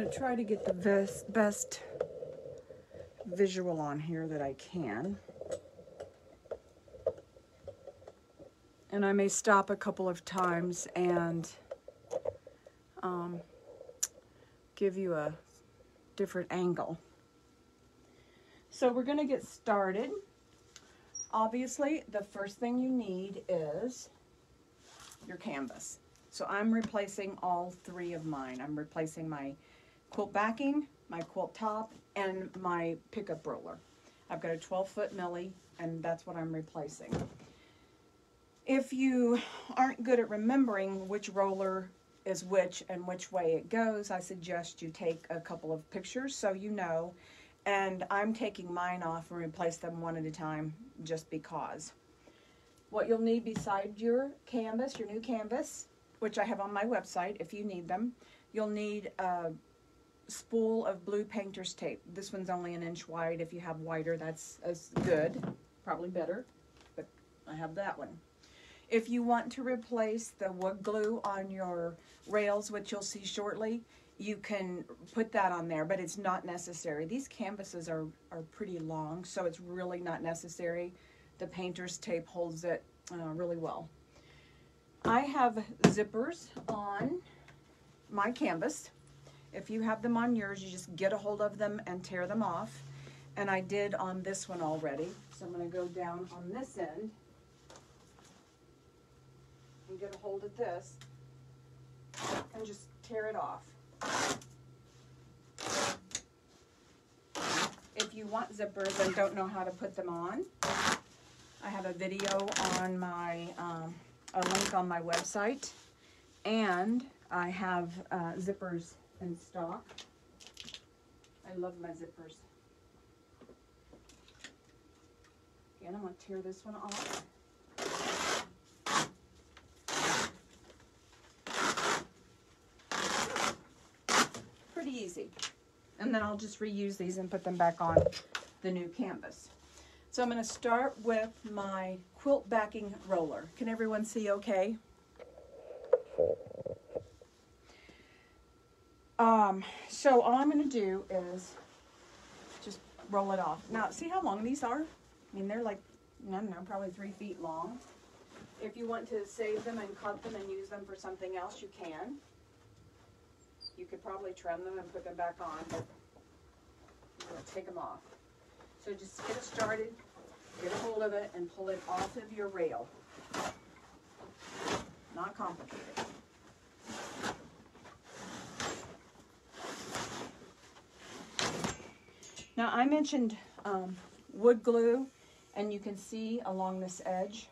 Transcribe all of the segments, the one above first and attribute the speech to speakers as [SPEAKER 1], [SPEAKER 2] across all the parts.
[SPEAKER 1] going to try to get the best, best visual on here that I can. And I may stop a couple of times and um, give you a different angle. So we're going to get started. Obviously, the first thing you need is your canvas. So I'm replacing all three of mine. I'm replacing my quilt backing, my quilt top, and my pickup roller. I've got a 12 foot millie and that's what I'm replacing. If you aren't good at remembering which roller is which and which way it goes, I suggest you take a couple of pictures so you know. And I'm taking mine off and replace them one at a time just because. What you'll need beside your canvas, your new canvas, which I have on my website if you need them, you'll need a spool of blue painter's tape. This one's only an inch wide. If you have wider, that's as good, probably better, but I have that one. If you want to replace the wood glue on your rails, which you'll see shortly, you can put that on there, but it's not necessary. These canvases are, are pretty long, so it's really not necessary. The painter's tape holds it uh, really well. I have zippers on my canvas. If you have them on yours, you just get a hold of them and tear them off. And I did on this one already. So I'm going to go down on this end and get a hold of this and just tear it off. If you want zippers and don't know how to put them on, I have a video on my, um, a link on my website, and I have uh, zippers in stock. I love my zippers. Again, I'm going to tear this one off. pretty easy. And then I'll just reuse these and put them back on the new canvas. So I'm going to start with my quilt backing roller. Can everyone see okay? Um, so all I'm going to do is just roll it off. Now, see how long these are? I mean, they're like, I don't know, probably three feet long. If you want to save them and cut them and use them for something else, you can. You could probably trim them and put them back on, but to take them off. So just get it started, get a hold of it, and pull it off of your rail. Not complicated. Now I mentioned um, wood glue, and you can see along this edge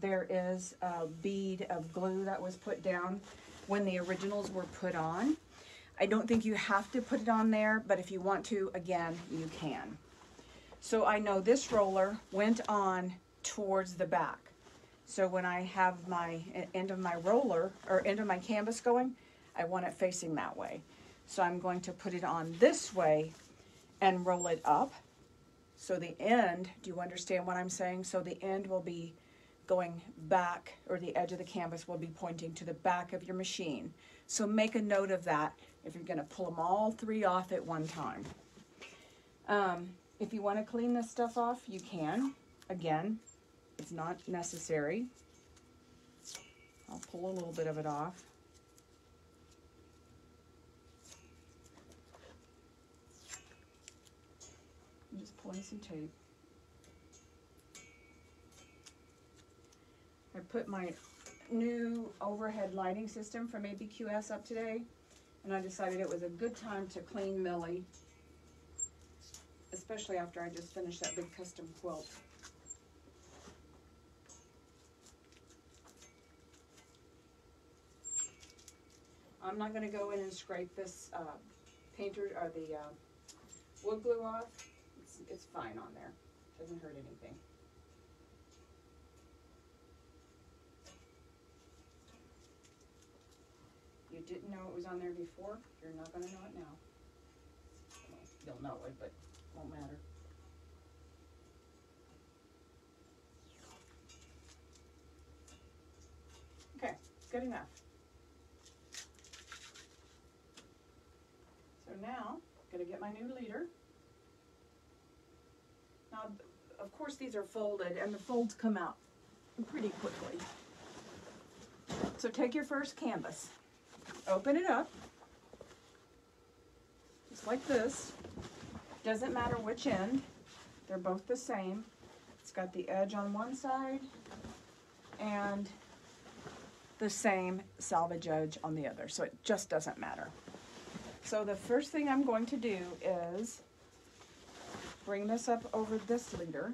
[SPEAKER 1] there is a bead of glue that was put down when the originals were put on. I don't think you have to put it on there, but if you want to, again, you can. So I know this roller went on towards the back. So when I have my end of my roller, or end of my canvas going, I want it facing that way. So I'm going to put it on this way and roll it up. So the end, do you understand what I'm saying? So the end will be going back, or the edge of the canvas will be pointing to the back of your machine. So make a note of that if you're going to pull them all three off at one time. Um, if you want to clean this stuff off, you can. Again, it's not necessary. I'll pull a little bit of it off. I'm just pulling some tape. I put my new overhead lighting system from APQS up today and I decided it was a good time to clean Millie, especially after I just finished that big custom quilt. I'm not going to go in and scrape this uh, painter or the uh, wood glue off. It's, fine on there. Doesn't hurt anything. you didn't know it was on there before, you're not gonna know it now. You'll know it, but it won't matter. Okay, good enough. So now, I'm gonna get my new leader. Now, of course, these are folded and the folds come out pretty quickly. So take your first canvas, open it up, just like this. Doesn't matter which end, they're both the same. It's got the edge on one side and the same selvage edge on the other, so it just doesn't matter. So the first thing I'm going to do is bring this up over this leader.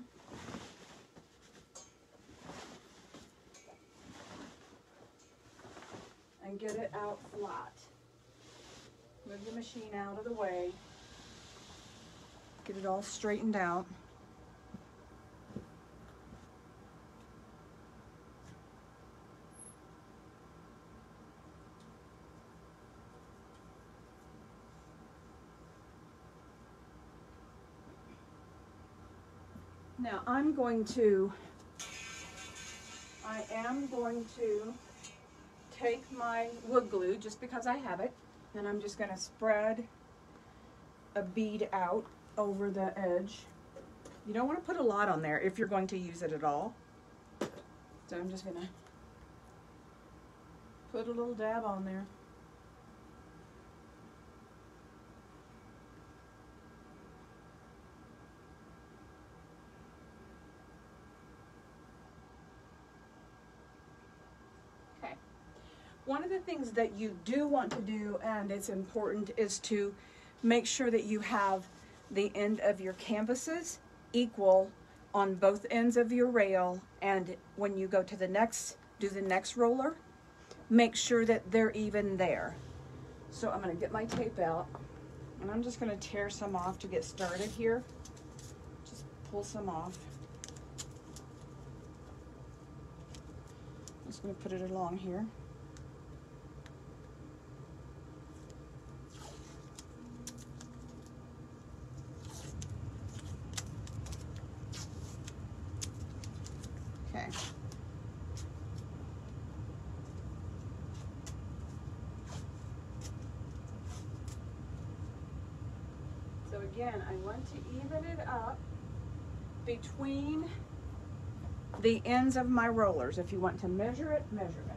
[SPEAKER 1] And get it out flat. Move the machine out of the way. Get it all straightened out. Now I'm going to, I am going to take my wood glue just because I have it and I'm just going to spread a bead out over the edge. You don't want to put a lot on there if you're going to use it at all. So I'm just going to put a little dab on there. one of the things that you do want to do, and it's important, is to make sure that you have the end of your canvases equal on both ends of your rail and when you go to the next, do the next roller, make sure that they're even there. So I'm gonna get my tape out and I'm just gonna tear some off to get started here. Just pull some off. Just gonna put it along here. again, I want to even it up between the ends of my rollers. If you want to measure it, measure it.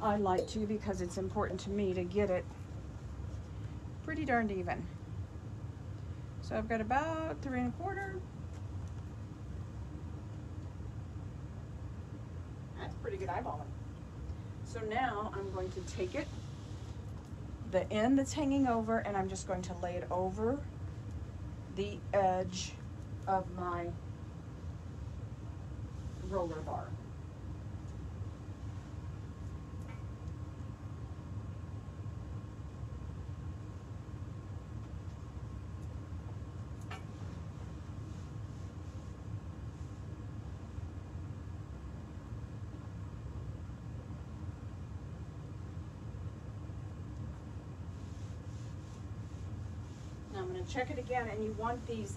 [SPEAKER 1] I like to because it's important to me to get it pretty darned even. So I've got about three and a quarter. That's pretty good eyeballing. So now I'm going to take it, the end that's hanging over, and I'm just going to lay it over the edge of my roller bar. Check it again and you want these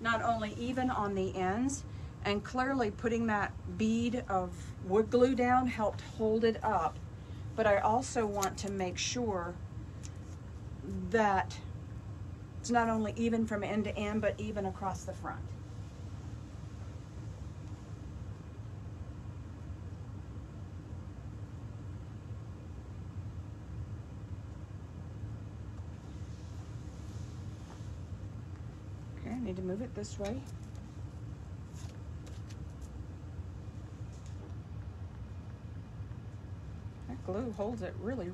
[SPEAKER 1] not only even on the ends and clearly putting that bead of wood glue down helped hold it up but I also want to make sure that it's not only even from end to end but even across the front. Need to move it this way. That glue holds it really,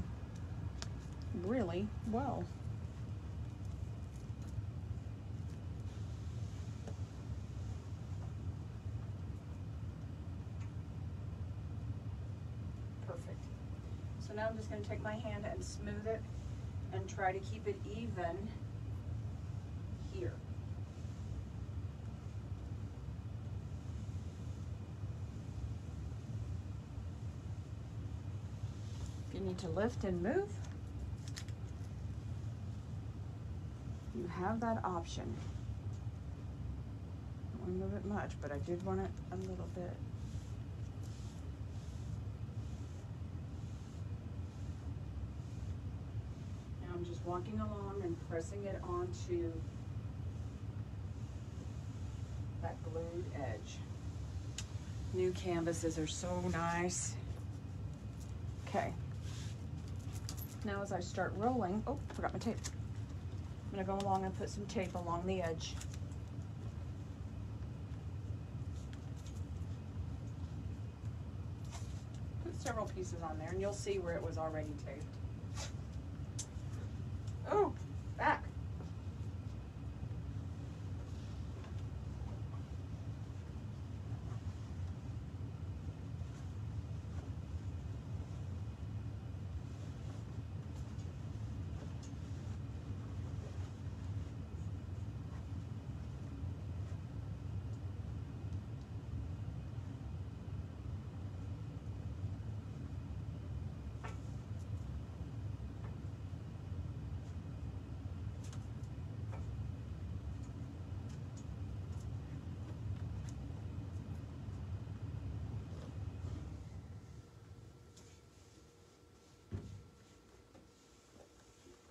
[SPEAKER 1] really well. Perfect. So now I'm just going to take my hand and smooth it and try to keep it even need to lift and move, you have that option. I don't want to move it much, but I did want it a little bit. Now I'm just walking along and pressing it onto that glued edge. New canvases are so nice. Okay. Now as I start rolling, oh, forgot my tape. I'm gonna go along and put some tape along the edge. Put several pieces on there and you'll see where it was already taped. Oh, back.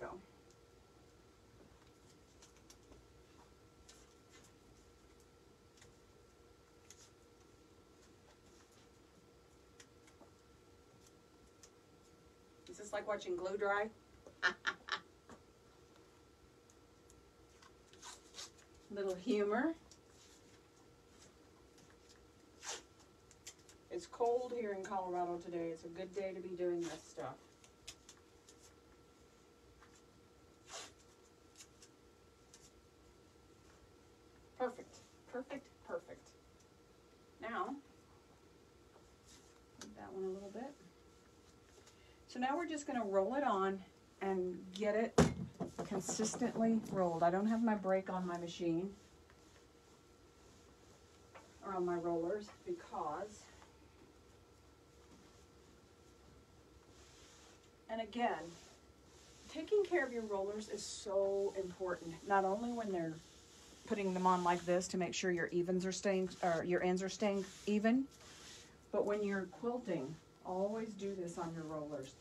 [SPEAKER 1] Go. Is this like watching glue dry? Little humor. It's cold here in Colorado today. It's a good day to be doing this stuff. Perfect, perfect, perfect. Now, move that one a little bit. So now we're just gonna roll it on and get it consistently rolled. I don't have my brake on my machine or on my rollers because, and again, taking care of your rollers is so important, not only when they're putting them on like this to make sure your evens are staying, or your ends are staying even. But when you're quilting, always do this on your rollers.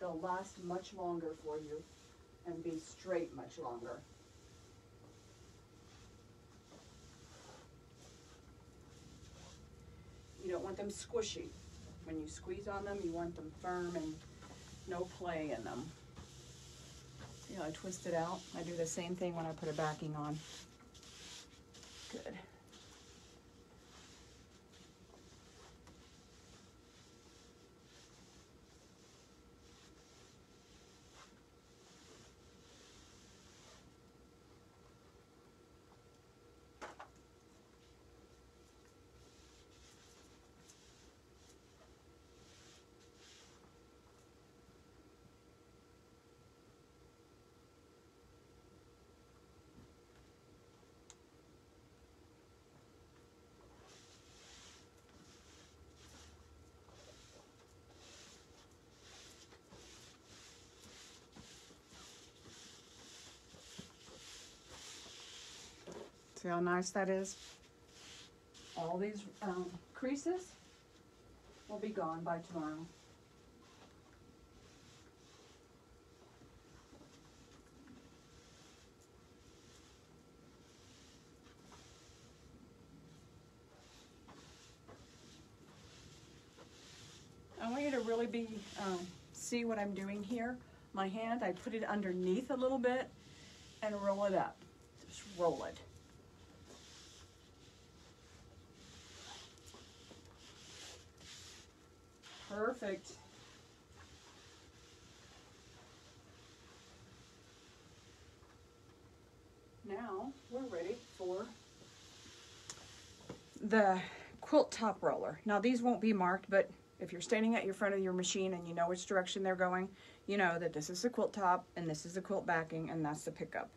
[SPEAKER 1] They'll last much longer for you and be straight much longer. You don't want them squishy. When you squeeze on them, you want them firm and no play in them. See how I twist it out? I do the same thing when I put a backing on. Good. See how nice that is? All these um, creases will be gone by tomorrow. I want you to really be, um, see what I'm doing here. My hand, I put it underneath a little bit and roll it up. Just roll it. Perfect. Now we're ready for the quilt top roller. Now these won't be marked, but if you're standing at your front of your machine and you know which direction they're going, you know that this is the quilt top and this is the quilt backing and that's the pickup.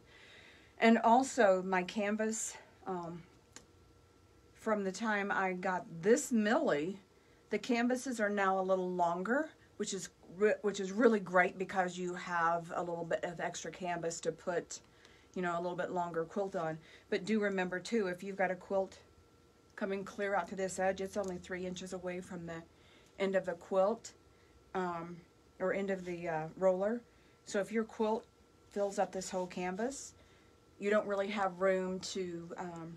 [SPEAKER 1] And also my canvas, um, from the time I got this Millie, the canvases are now a little longer, which is which is really great because you have a little bit of extra canvas to put, you know, a little bit longer quilt on. But do remember too, if you've got a quilt coming clear out to this edge, it's only three inches away from the end of the quilt um, or end of the uh, roller. So if your quilt fills up this whole canvas, you don't really have room to um,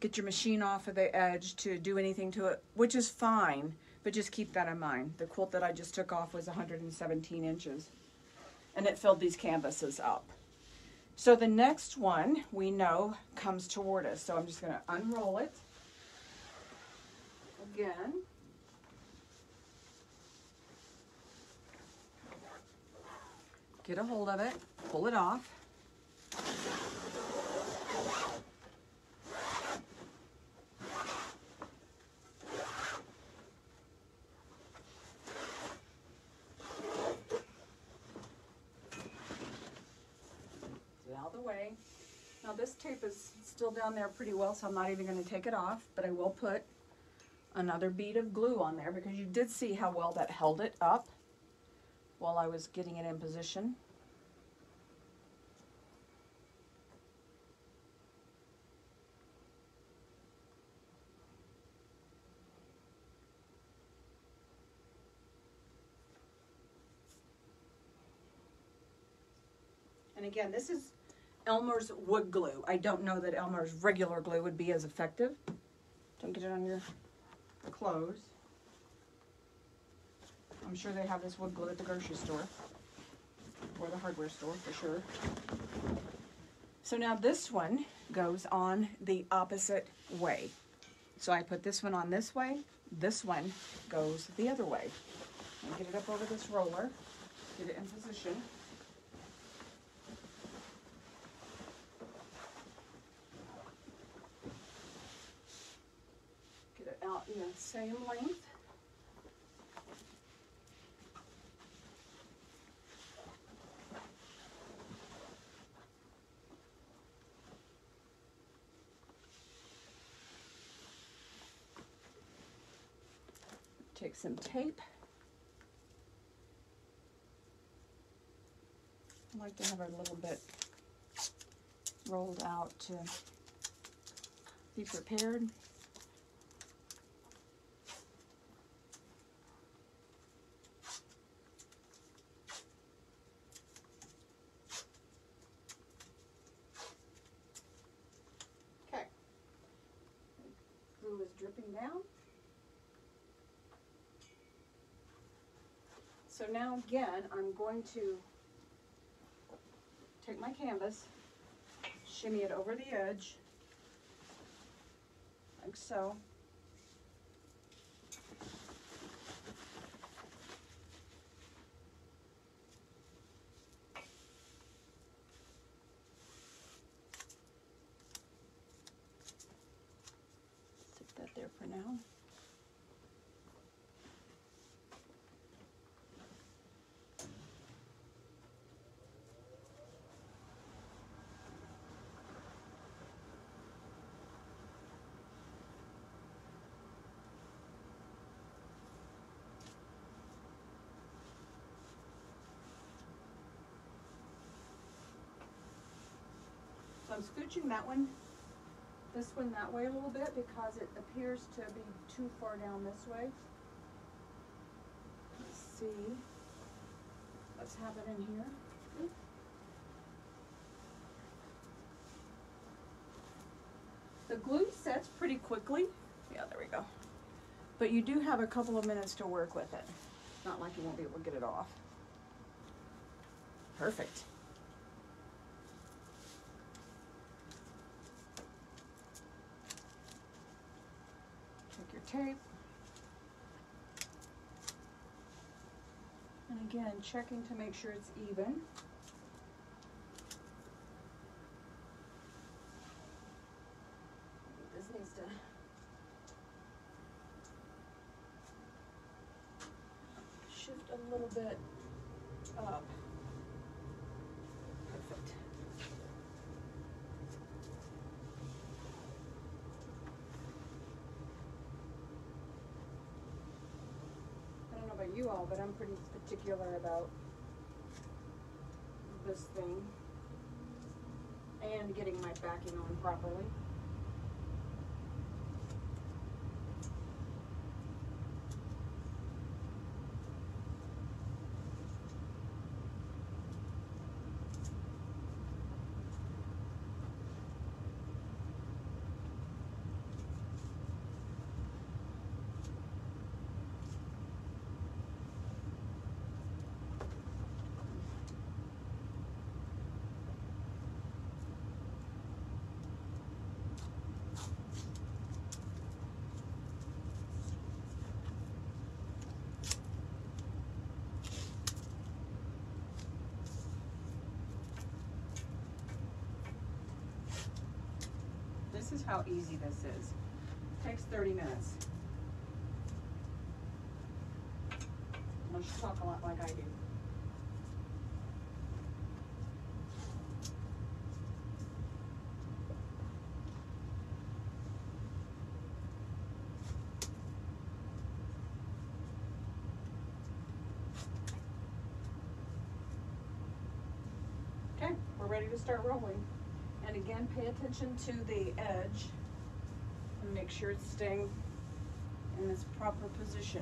[SPEAKER 1] get your machine off of the edge to do anything to it, which is fine, but just keep that in mind. The quilt that I just took off was 117 inches and it filled these canvases up. So the next one we know comes toward us. So I'm just gonna unroll it again. Get a hold of it, pull it off. out of the way. Now this tape is still down there pretty well, so I'm not even going to take it off, but I will put another bead of glue on there because you did see how well that held it up while I was getting it in position. And again, this is Elmer's wood glue. I don't know that Elmer's regular glue would be as effective. Don't get it on your clothes. I'm sure they have this wood glue at the grocery store or the hardware store for sure. So now this one goes on the opposite way. So I put this one on this way, this one goes the other way. get it up over this roller, get it in position. The same length. Take some tape. I like to have it a little bit rolled out to be prepared. dripping down. So again, I'm going to take my canvas, shimmy it over the edge, like so. Stick that there for now. I'm scooching that one this one that way a little bit because it appears to be too far down this way. Let's see Let's have it in here. The glue sets pretty quickly. Yeah, there we go. But you do have a couple of minutes to work with it. Not like you won't be able to get it off. Perfect. Tape. And again, checking to make sure it's even. This needs to shift a little bit up. you all, but I'm pretty particular about this thing and getting my backing on properly. This is how easy this is. Takes 30 minutes. Unless you talk a lot like I do. Okay, we're ready to start rolling. Again, pay attention to the edge and make sure it's staying in its proper position.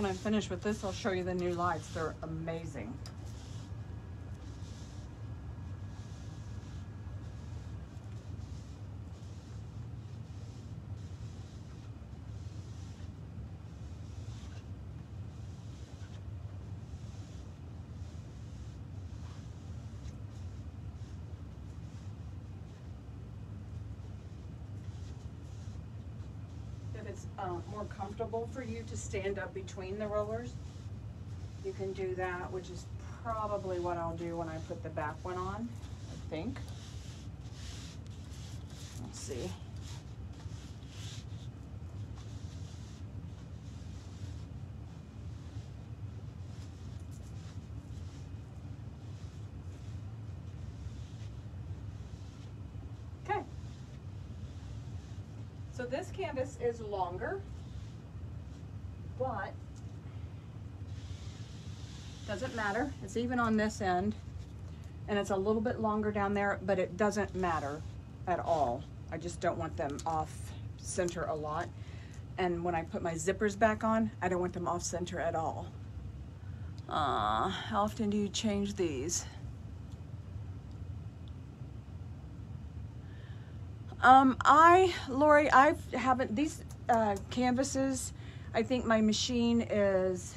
[SPEAKER 1] When I'm finished with this, I'll show you the new lights. They're amazing. If it's uh, more comfortable for you to stand up between the rollers, you can do that, which is probably what I'll do when I put the back one on, I think. Let's see. Okay. So this canvas is longer, but doesn't matter. It's even on this end and it's a little bit longer down there, but it doesn't matter at all. I just don't want them off center a lot. And when I put my zippers back on, I don't want them off center at all. Uh, how often do you change these? Um, I, Lori, I haven't, these uh, canvases, I think my machine is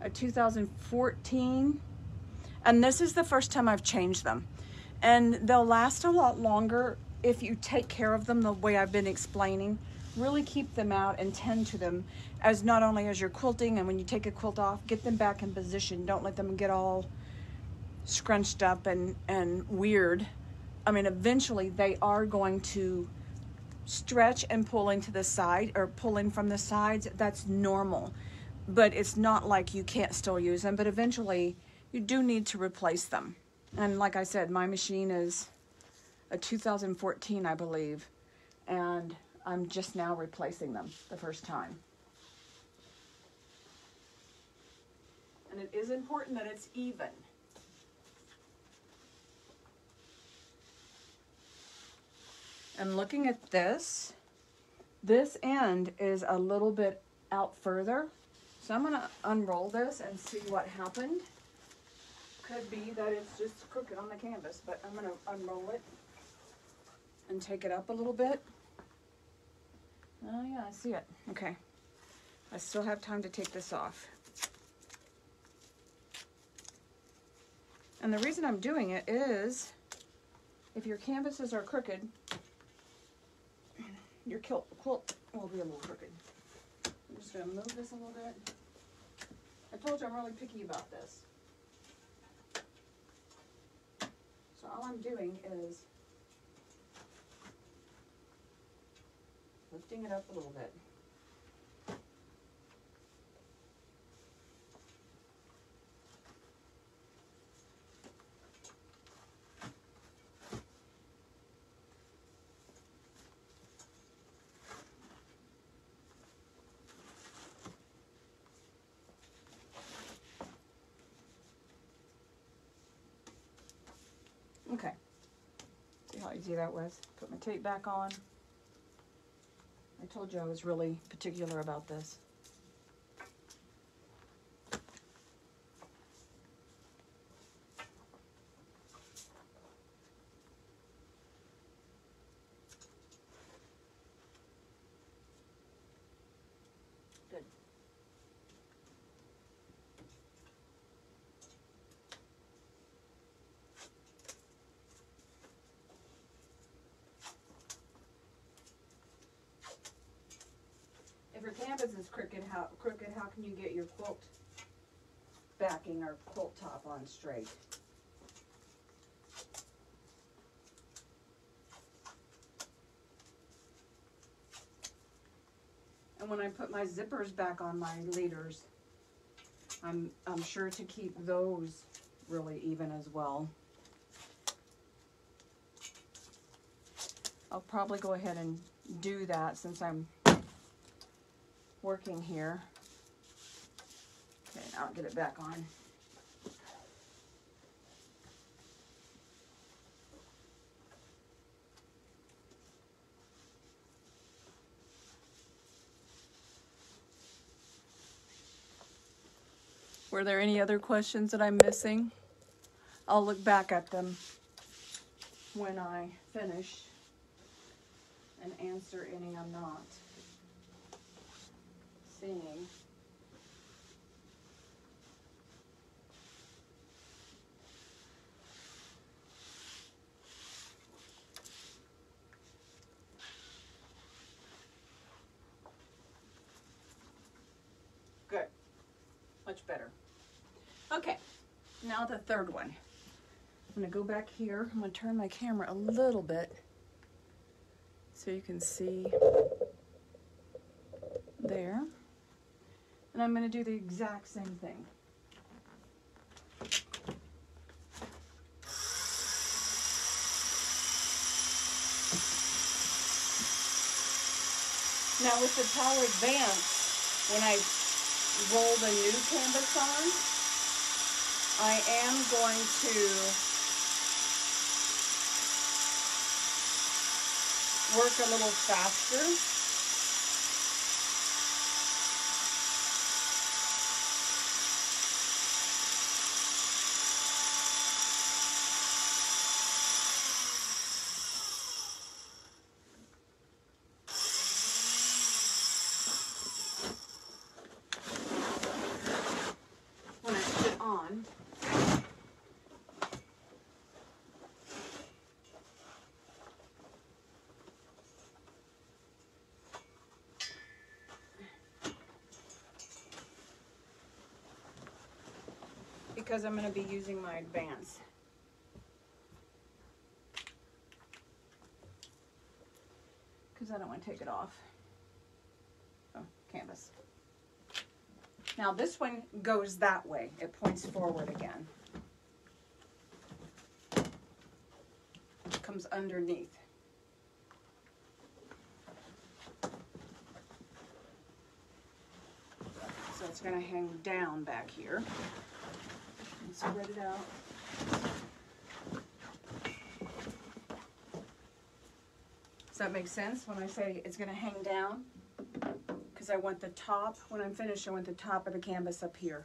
[SPEAKER 1] a 2014. And this is the first time I've changed them. And they'll last a lot longer if you take care of them the way I've been explaining. Really keep them out and tend to them as not only as you're quilting and when you take a quilt off, get them back in position. Don't let them get all scrunched up and, and weird. I mean, eventually they are going to stretch and pull into the side or pull in from the sides. That's normal. But it's not like you can't still use them, but eventually you do need to replace them. And like I said, my machine is a 2014, I believe, and I'm just now replacing them the first time. And it is important that it's even. And looking at this, this end is a little bit out further. So I'm gonna unroll this and see what happened. Could be that it's just crooked on the canvas, but I'm gonna unroll it and take it up a little bit. Oh yeah, I see it. Okay. I still have time to take this off. And the reason I'm doing it is if your canvases are crooked, your quilt, quilt will be a little crooked. I'm just gonna move this a little bit. I told you I'm really picky about this. So all I'm doing is lifting it up a little bit. Okay. See how easy that was? Put my tape back on. I told you I was really particular about this. because it's crooked, how, crooked, how can you get your quilt backing or quilt top on straight? And when I put my zippers back on my leaders, I'm, I'm sure to keep those really even as well. I'll probably go ahead and do that since I'm working here. I'll get it back on. Were there any other questions that I'm missing? I'll look back at them when I finish and answer any I'm not seeing. Good. Much better. Okay, now the third one. I'm gonna go back here. I'm gonna turn my camera a little bit so you can see there. And I'm gonna do the exact same thing. Now with the Power Advance, when I roll the new canvas on, I am going to work a little faster. when I put it on. Because I'm going to be using my advance. Because I don't want to take it off. Oh, canvas. Now this one goes that way. It points forward again. Comes underneath. So it's gonna hang down back here. Spread it out. Does that make sense when I say it's gonna hang down? because I want the top, when I'm finished, I want the top of the canvas up here.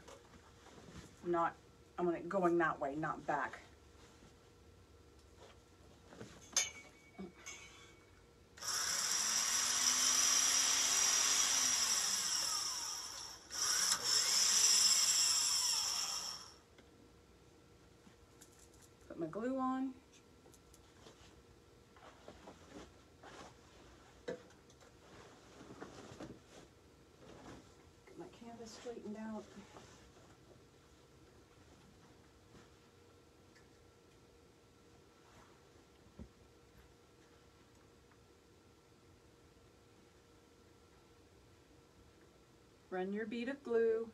[SPEAKER 1] Not, I want it going that way, not back. Put my glue on. Get my canvas straightened out. Run your bead of glue.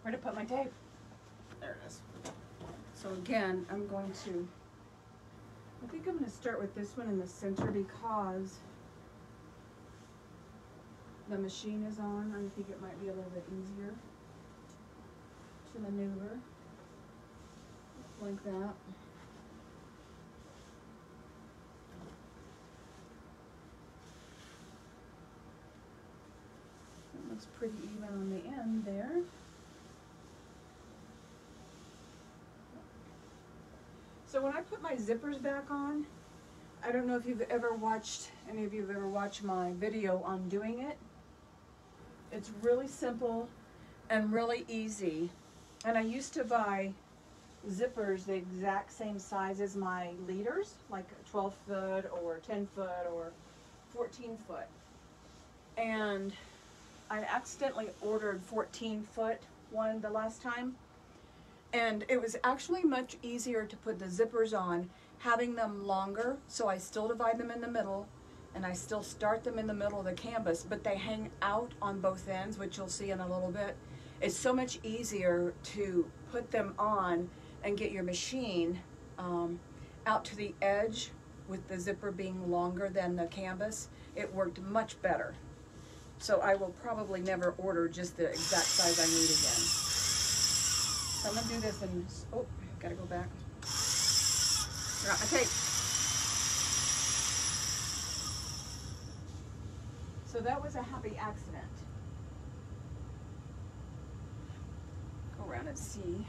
[SPEAKER 1] Where to put my tape? There it is. So again, I'm going to, I think I'm gonna start with this one in the center because the machine is on. I think it might be a little bit easier to maneuver like that. It looks pretty even on the end there. So when I put my zippers back on, I don't know if you've ever watched, any of you have ever watched my video on doing it. It's really simple and really easy. And I used to buy zippers the exact same size as my leaders, like 12 foot or 10 foot or 14 foot. And I accidentally ordered 14 foot one the last time. And it was actually much easier to put the zippers on, having them longer. So I still divide them in the middle and I still start them in the middle of the canvas, but they hang out on both ends, which you'll see in a little bit. It's so much easier to put them on and get your machine um, out to the edge with the zipper being longer than the canvas. It worked much better. So I will probably never order just the exact size I need again. So I'm gonna do this and, oh, gotta go back. Got my tape. So that was a happy accident. Go around and see.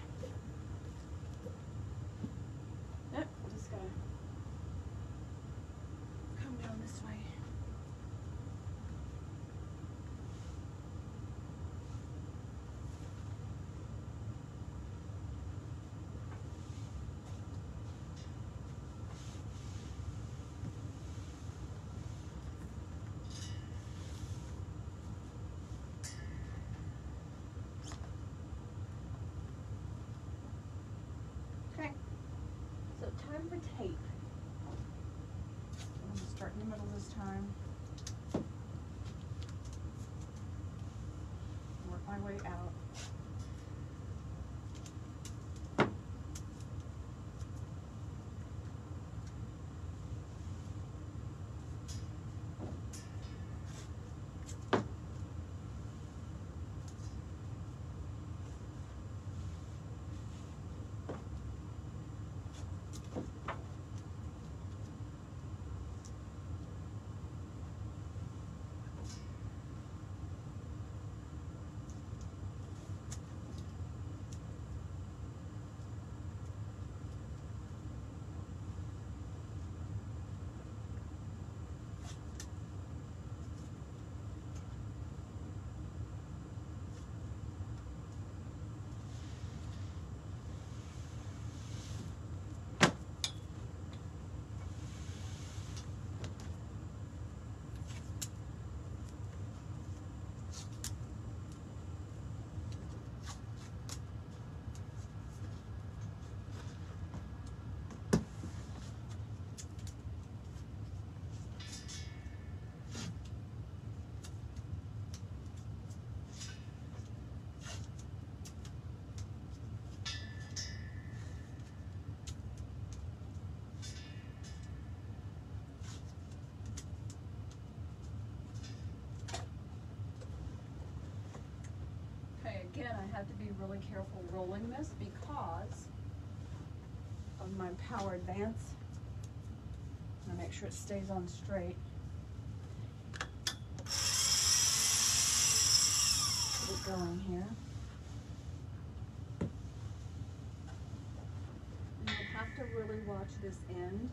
[SPEAKER 1] Again, I had to be really careful rolling this because of my power advance. I'm gonna make sure it stays on straight. Get it going here. And you have to really watch this end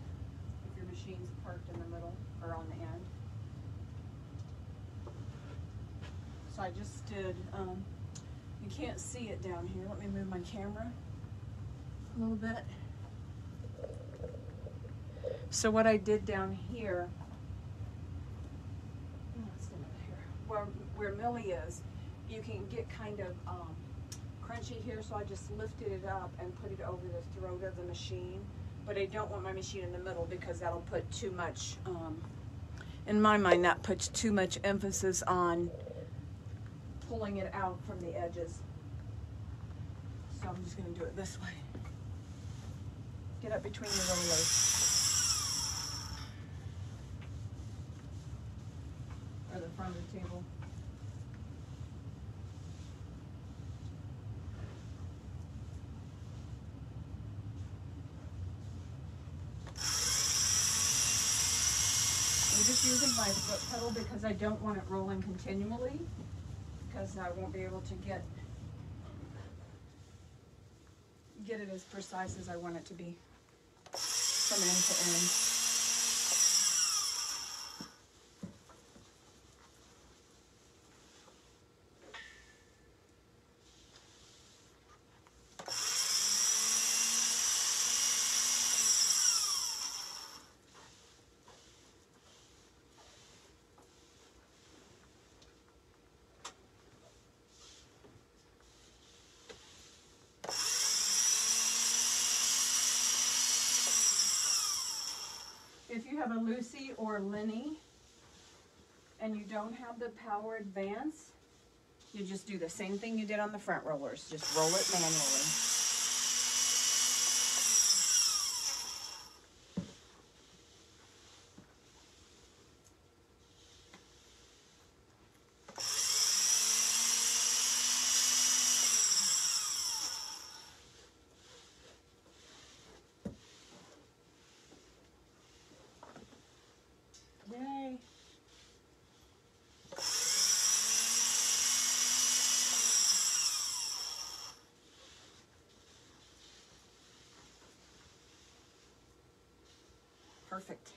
[SPEAKER 1] if your machine's parked in the middle or on the end. So I just did, um, you can't see it down here. Let me move my camera a little bit. So what I did down here, oh, here, where, where Millie is, you can get kind of um, crunchy here, so I just lifted it up and put it over the throat of the machine. But I don't want my machine in the middle because that'll put too much, um, in my mind, that puts too much emphasis on pulling it out from the edges. So I'm just gonna do it this way. Get up between the rollers. Or the front of the table. I'm just using my foot pedal because I don't want it rolling continually because I won't be able to get get it as precise as I want it to be. from end to end. If you have a Lucey or Lenni and you don't have the Power Advance, you just do the same thing you did on the front rollers. Just roll it manually. Perfect.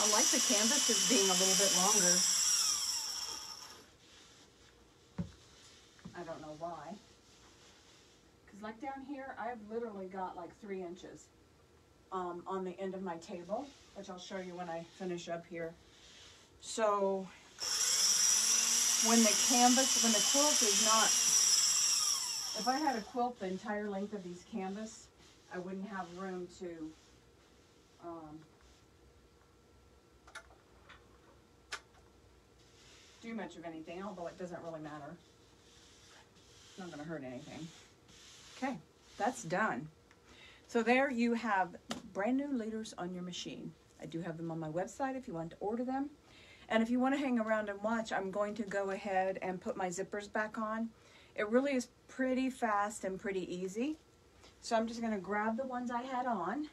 [SPEAKER 1] I like the canvas as being a little bit longer. I don't know why. Because like down here, I've literally got like three inches um, on the end of my table, which I'll show you when I finish up here. So when the canvas, when the quilt is not, if I had a quilt the entire length of these canvas, I wouldn't have room to um, do much of anything, although it doesn't really matter. It's not going to hurt anything. Okay, that's done. So there you have brand new leaders on your machine. I do have them on my website if you want to order them. And if you want to hang around and watch, I'm going to go ahead and put my zippers back on. It really is pretty fast and pretty easy. So I'm just going to grab the ones I had on.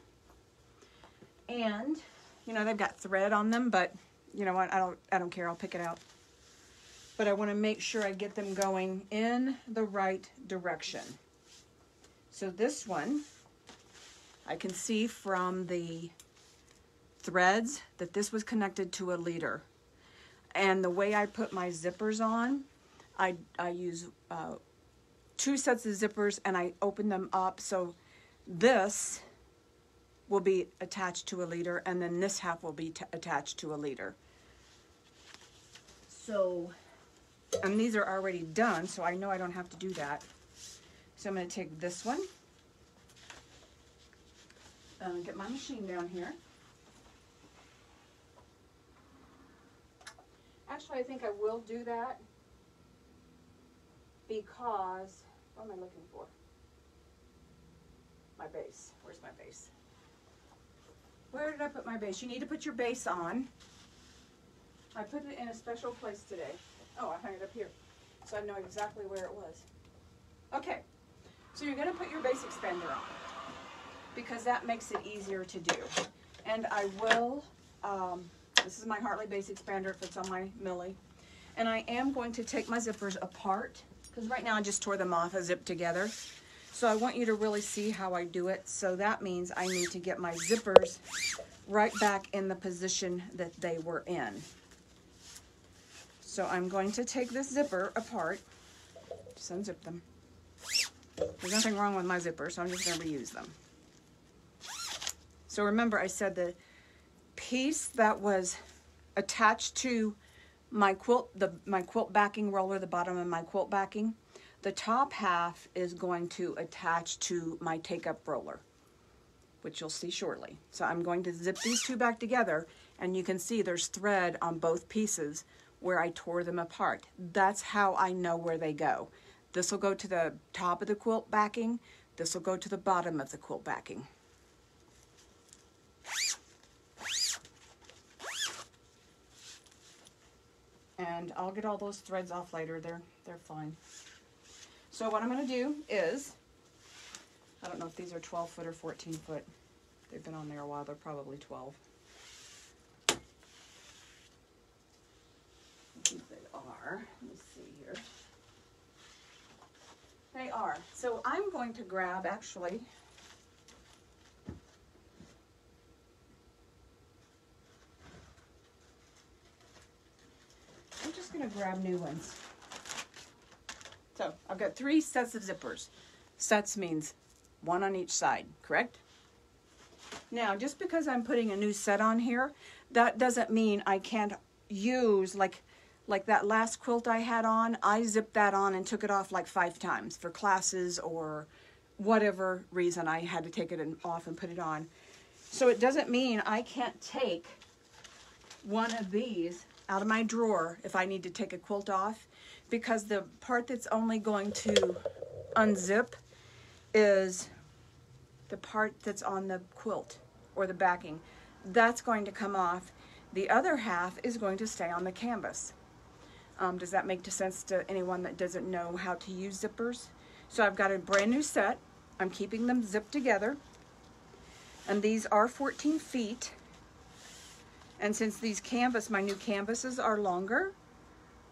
[SPEAKER 1] And, you know, they've got thread on them, but you know what, I don't, I don't care, I'll pick it out. But I want to make sure I get them going in the right direction. So this one, I can see from the threads that this was connected to a leader. And the way I put my zippers on, I, I use uh, two sets of zippers and I open them up. So this will be attached to a leader and then this half will be attached to a leader. So, and these are already done, so I know I don't have to do that. So I'm going to take this one, um, get my machine down here. Actually, I think I will do that because, what am I looking for? My base. Where's my base? Where did I put my base? You need to put your base on. I put it in a special place today. Oh, I hung it up here. So I know exactly where it was. Okay, so you're going to put your base expander on because that makes it easier to do. And I will, um, this is my Hartley base expander, if it's on my Millie. And I am going to take my zippers apart because right now I just tore them off a zip together. So I want you to really see how I do it. So that means I need to get my zippers right back in the position that they were in. So I'm going to take this zipper apart, just unzip them. There's nothing wrong with my zippers, so I'm just going to reuse them. So remember I said the piece that was attached to my quilt, the my quilt backing roller, the bottom of my quilt backing, the top half is going to attach to my take-up roller, which you'll see shortly. So I'm going to zip these two back together, and you can see there's thread on both pieces where I tore them apart. That's how I know where they go. This will go to the top of the quilt backing. This will go to the bottom of the quilt backing. And I'll get all those threads off later. They're, they're fine. So what I'm going to do is, I don't know if these are 12 foot or 14 foot. They've been on there a while. They're probably 12. I think they are. Let me see here. They are. So I'm going to grab, actually, gonna grab new ones. So I've got three sets of zippers. Sets means one on each side, correct? Now, just because I'm putting a new set on here, that doesn't mean I can't use like like that last quilt I had on, I zipped that on and took it off like five times for classes or whatever reason I had to take it off and put it on. So it doesn't mean I can't take one of these out of my drawer if I need to take a quilt off because the part that's only going to unzip is the part that's on the quilt or the backing. That's going to come off. The other half is going to stay on the canvas. Um, does that make sense to anyone that doesn't know how to use zippers? So I've got a brand new set. I'm keeping them zipped together. And these are 14 feet. And since these canvas, my new canvases are longer,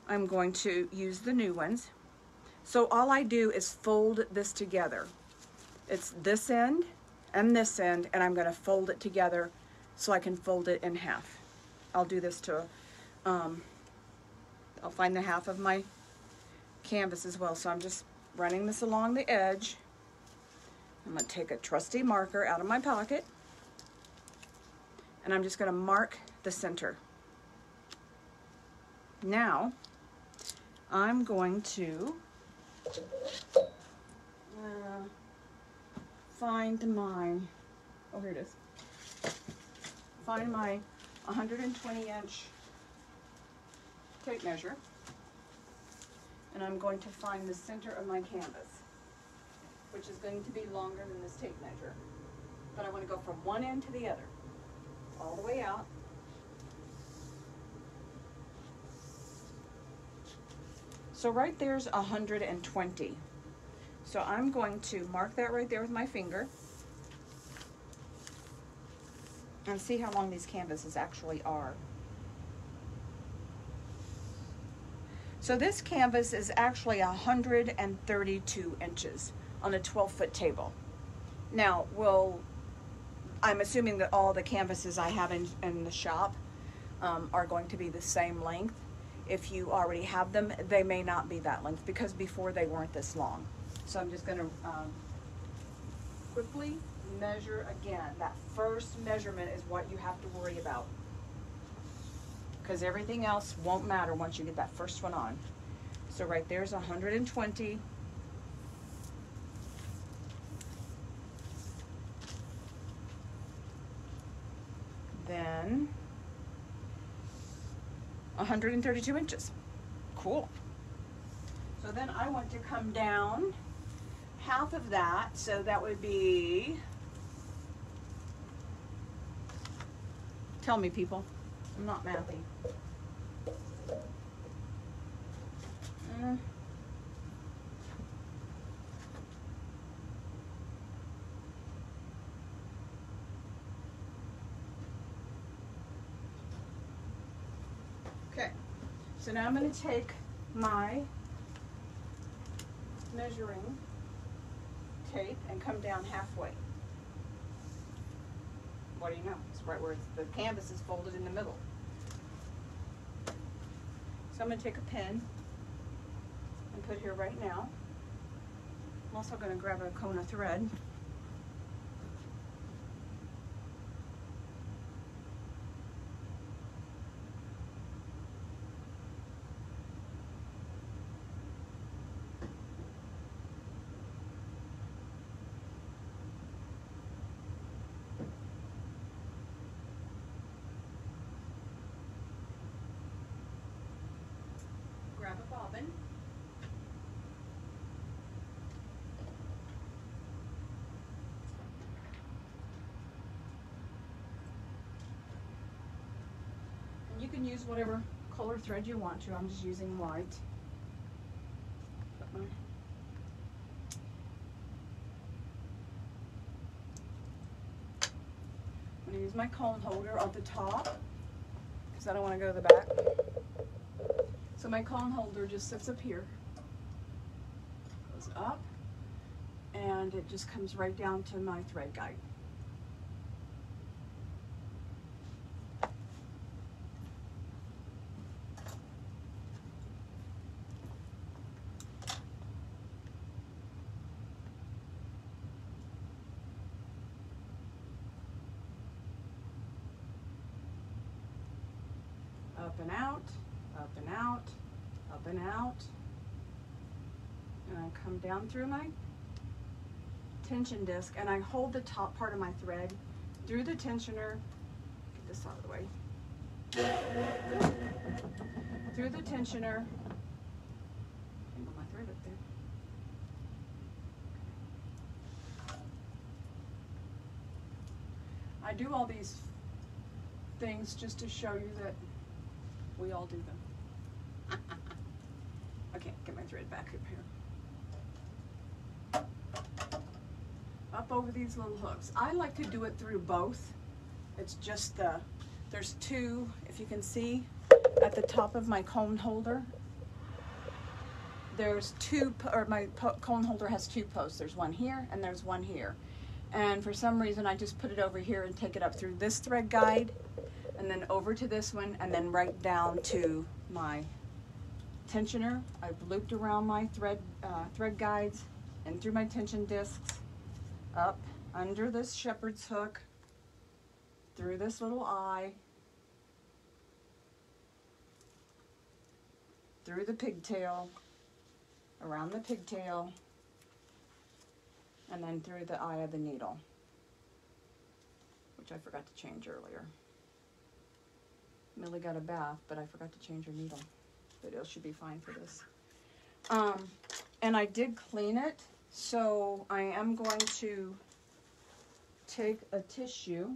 [SPEAKER 1] I'm going to use the new ones. So all I do is fold this together. It's this end and this end, and I'm gonna fold it together so I can fold it in half. I'll do this to, um, I'll find the half of my canvas as well. So I'm just running this along the edge. I'm gonna take a trusty marker out of my pocket and I'm just gonna mark the center. Now, I'm going to uh, find my, oh here it is, find my 120 inch tape measure and I'm going to find the center of my canvas which is going to be longer than this tape measure but I want to go from one end to the other all the way out So right there's 120. So I'm going to mark that right there with my finger and see how long these canvases actually are. So this canvas is actually 132 inches on a 12 foot table. Now, I'm assuming that all the canvases I have in, in the shop um, are going to be the same length if you already have them, they may not be that length because before they weren't this long. So I'm just going to um, quickly measure again. That first measurement is what you have to worry about because everything else won't matter once you get that first one on. So right there's 120. Then 132 inches. Cool. So then I want to come down half of that, so that would be, tell me people, I'm not mathy. Uh, So now I'm going to take my measuring tape and come down halfway. What do you know? It's right where the canvas is folded in the middle. So I'm going to take a pen and put here right now. I'm also going to grab a cone of thread. You can use whatever color thread you want to. I'm just using white. I'm going to use my cone holder at the top because I don't want to go to the back. So my cone holder just sits up here, goes up, and it just comes right down to my thread guide. Up and out, up and out, up and out. And I come down through my tension disc and I hold the top part of my thread through the tensioner. Get this out of the way. Through the tensioner. Tangle my thread up there. I do all these things just to show you that we all do them. Can't get my thread back up here. Up over these little hooks. I like to do it through both. It's just the, there's two, if you can see, at the top of my cone holder. There's two, or my cone holder has two posts. There's one here and there's one here. And for some reason, I just put it over here and take it up through this thread guide and then over to this one and then right down to my tensioner. I've looped around my thread, uh, thread guides and through my tension discs up under this shepherd's hook through this little eye through the pigtail around the pigtail and then through the eye of the needle which I forgot to change earlier. Millie got a bath, but I forgot to change her needle. But it should be fine for this. Um, and I did clean it, so I am going to take a tissue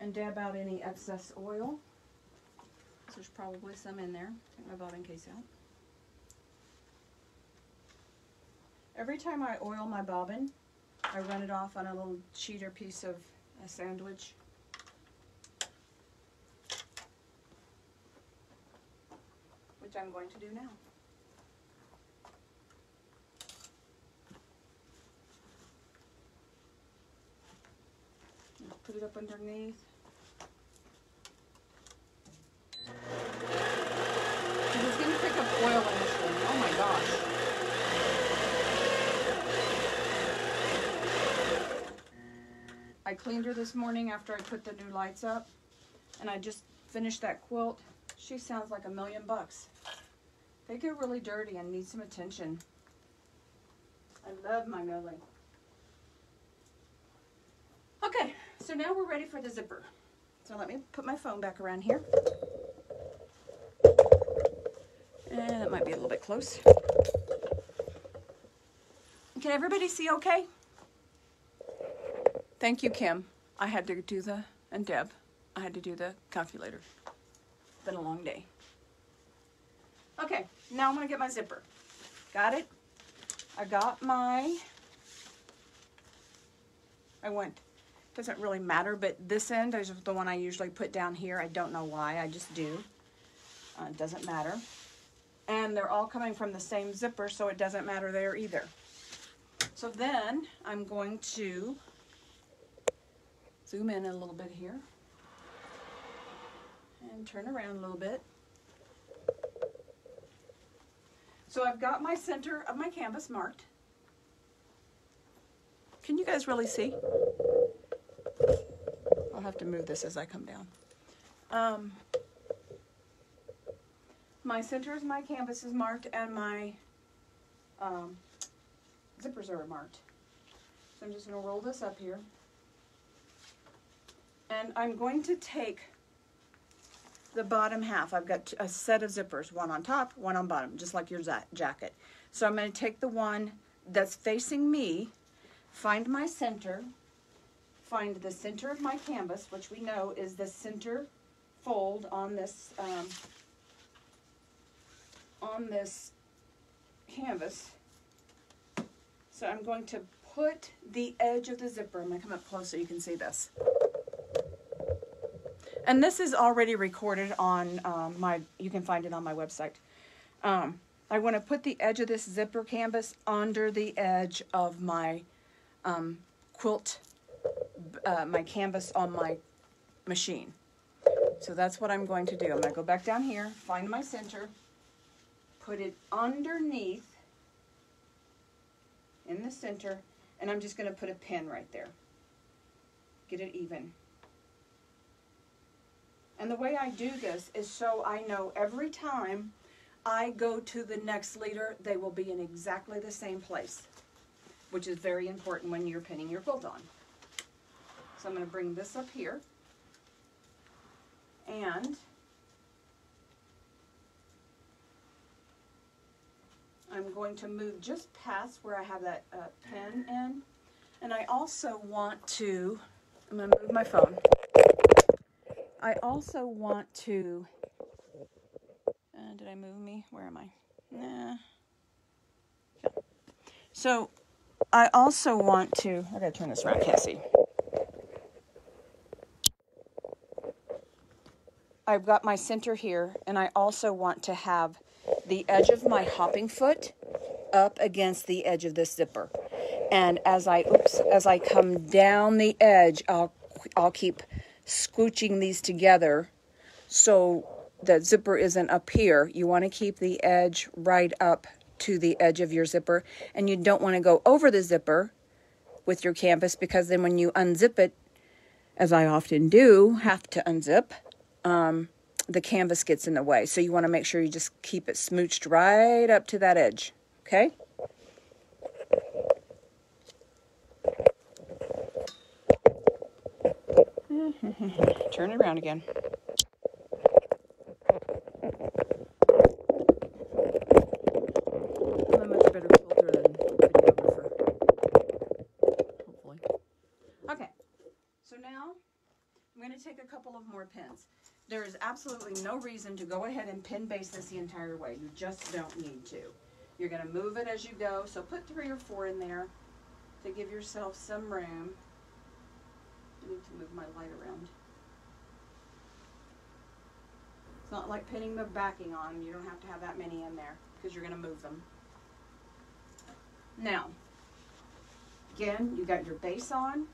[SPEAKER 1] and dab out any excess oil. There's probably some in there. Take my bobbin case out. Every time I oil my bobbin, I run it off on a little cheater piece of a sandwich which I'm going to do now. Put it up underneath. It's going to pick up oil in this one. Oh my gosh. I cleaned her this morning after I put the new lights up and I just finished that quilt. She sounds like a million bucks. They get really dirty and need some attention. I love my Millie. Okay, so now we're ready for the zipper. So let me put my phone back around here. And that might be a little bit close. Can everybody see okay? Thank you, Kim. I had to do the, and Deb, I had to do the calculator. Been a long day. Okay, now I'm going to get my zipper. Got it? I got my, I went, doesn't really matter, but this end is the one I usually put down here. I don't know why, I just do. Uh, it doesn't matter. And they're all coming from the same zipper, so it doesn't matter there either. So then I'm going to zoom in a little bit here and turn around a little bit. So I've got my center of my canvas marked. Can you guys really see? I'll have to move this as I come down. Um, my center of my canvas is marked and my um, zippers are marked. So I'm just going to roll this up here. And I'm going to take the bottom half. I've got a set of zippers, one on top, one on bottom, just like your jacket. So I'm going to take the one that's facing me, find my center, find the center of my canvas, which we know is the center fold on this um, on this canvas. So I'm going to put the edge of the zipper, I'm going to come up close so you can see this. And this is already recorded on um, my, you can find it on my website. Um, I want to put the edge of this zipper canvas under the edge of my um, quilt, uh, my canvas on my machine. So that's what I'm going to do. I'm going to go back down here, find my center, put it underneath in the center, and I'm just going to put a pin right there. Get it even. And the way I do this is so I know every time I go to the next leader, they will be in exactly the same place, which is very important when you're pinning your quilt on. So I'm going to bring this up here. And I'm going to move just past where I have that uh, pen in. And I also want to, I'm going to move my phone. I also want to, uh, did I move me? Where am I? Nah. Yeah. So I also want to, I gotta turn this around, can't. I've got my center here, and I also want to have the edge of my hopping foot up against the edge of this zipper. And as I, oops, as I come down the edge, I'll, I'll keep scooching these together so the zipper isn't up here. You want to keep the edge right up to the edge of your zipper, and you don't want to go over the zipper with your canvas because then when you unzip it, as I often do, have to unzip, um, the canvas gets in the way. So you want to make sure you just keep it smooched right up to that edge. Okay? Turn it around again. I'm a much better quilter than videographer. Hopefully. Okay, so now I'm going to take a couple of more pins. There is absolutely no reason to go ahead and pin base this the entire way. You just don't need to. You're going to move it as you go, so put three or four in there to give yourself some room. I need to move my light around. It's not like pinning the backing on. You don't have to have that many in there because you're going to move them. Now, again, you got your base on.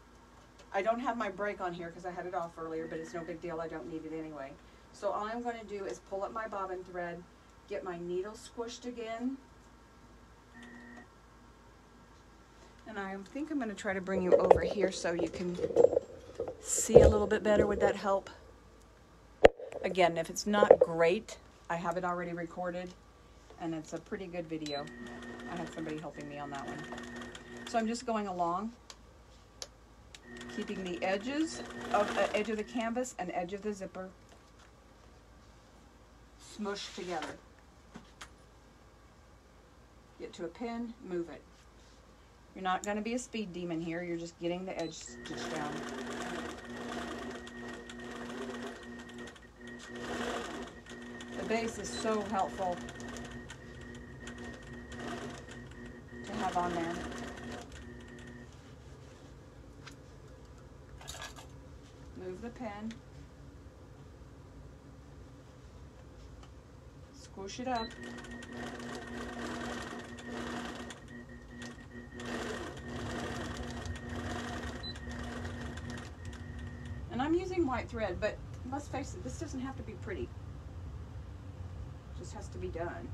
[SPEAKER 1] I don't have my brake on here because I had it off earlier, but it's no big deal. I don't need it anyway. So all I'm going to do is pull up my bobbin thread, get my needle squished again. And I think I'm going to try to bring you over here so you can see a little bit better. Would that help? Again, if it's not great, I have it already recorded and it's a pretty good video. I had somebody helping me on that one. So I'm just going along, keeping the edges of the uh, edge of the canvas and edge of the zipper smushed together. Get to a pin, move it. You're not going to be a speed demon here. You're just getting the edge stitched down. The base is so helpful to have on there. Move the pen. Squish it up. And I'm using white thread, but let's face it, this doesn't have to be pretty. It just has to be done.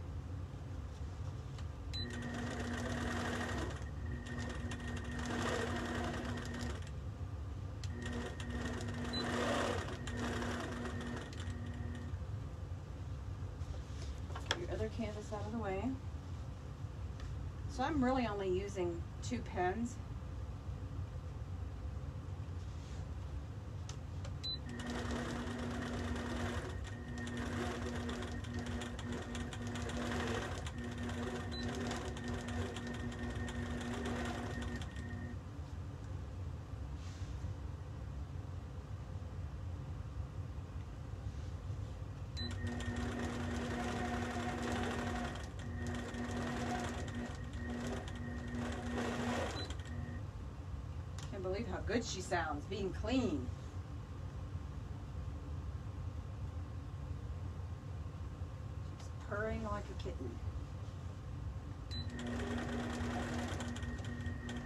[SPEAKER 1] Get your other canvas out of the way. So I'm really only using two pens believe how good she sounds, being clean. She's purring like a kitten.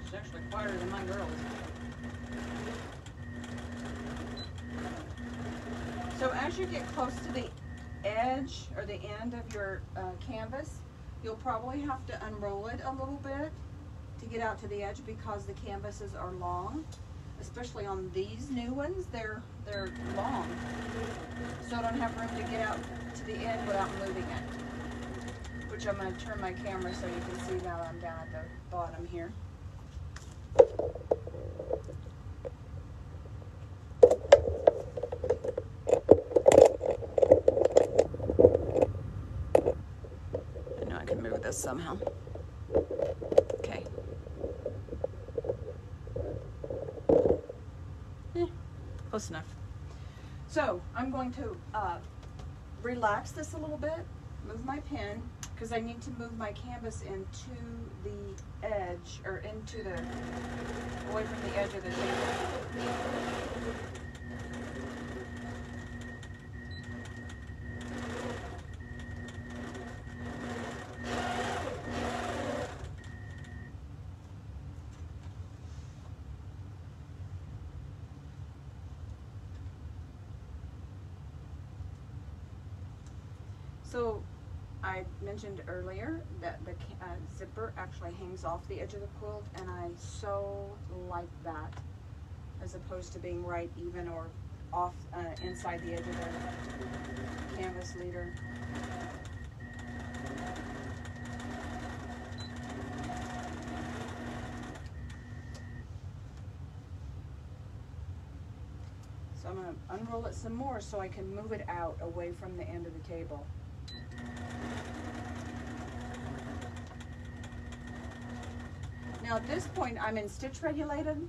[SPEAKER 1] She's actually quieter than my girls. So as you get close to the edge or the end of your uh, canvas, you'll probably have to unroll it a little bit get out to the edge because the canvases are long, especially on these new ones, they're, they're long. so I don't have room to get out to the end without moving it. Which I'm gonna turn my camera so you can see now I'm down at the bottom here. I know I can move this somehow. Okay. Eh, close enough. So I'm going to uh, relax this a little bit, move my pen, because I need to move my canvas into the edge, or into the, away from the edge of the table. So I mentioned earlier that the uh, zipper actually hangs off the edge of the quilt and I so like that as opposed to being right even or off uh, inside the edge of the canvas leader. So I'm going to unroll it some more so I can move it out away from the end of the table. Now at this point, I'm in stitch regulated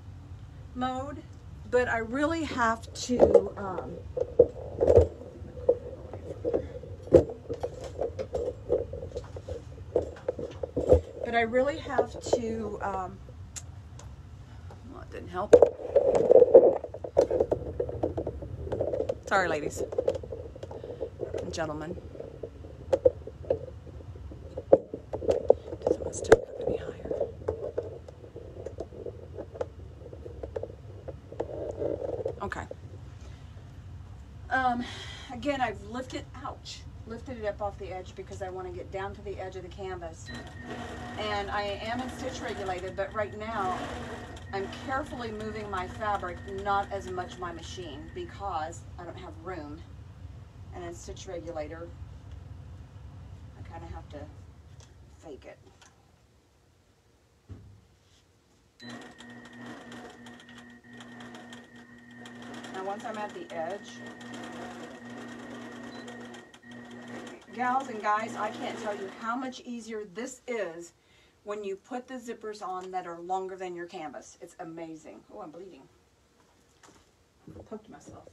[SPEAKER 1] mode, but I really have to, um, but I really have to, um, well, it didn't help. Sorry, ladies and gentlemen. Doesn't want to stick up any higher. Okay. Um, again, I've lifted, ouch, lifted it up off the edge because I want to get down to the edge of the canvas. And I am in stitch regulated, but right now I'm carefully moving my fabric, not as much my machine because I don't have room. And in stitch regulator, I kind of have to fake it. Now once I'm at the edge, gals and guys, I can't tell you how much easier this is when you put the zippers on that are longer than your canvas. It's amazing. Oh, I'm bleeding. Poked myself.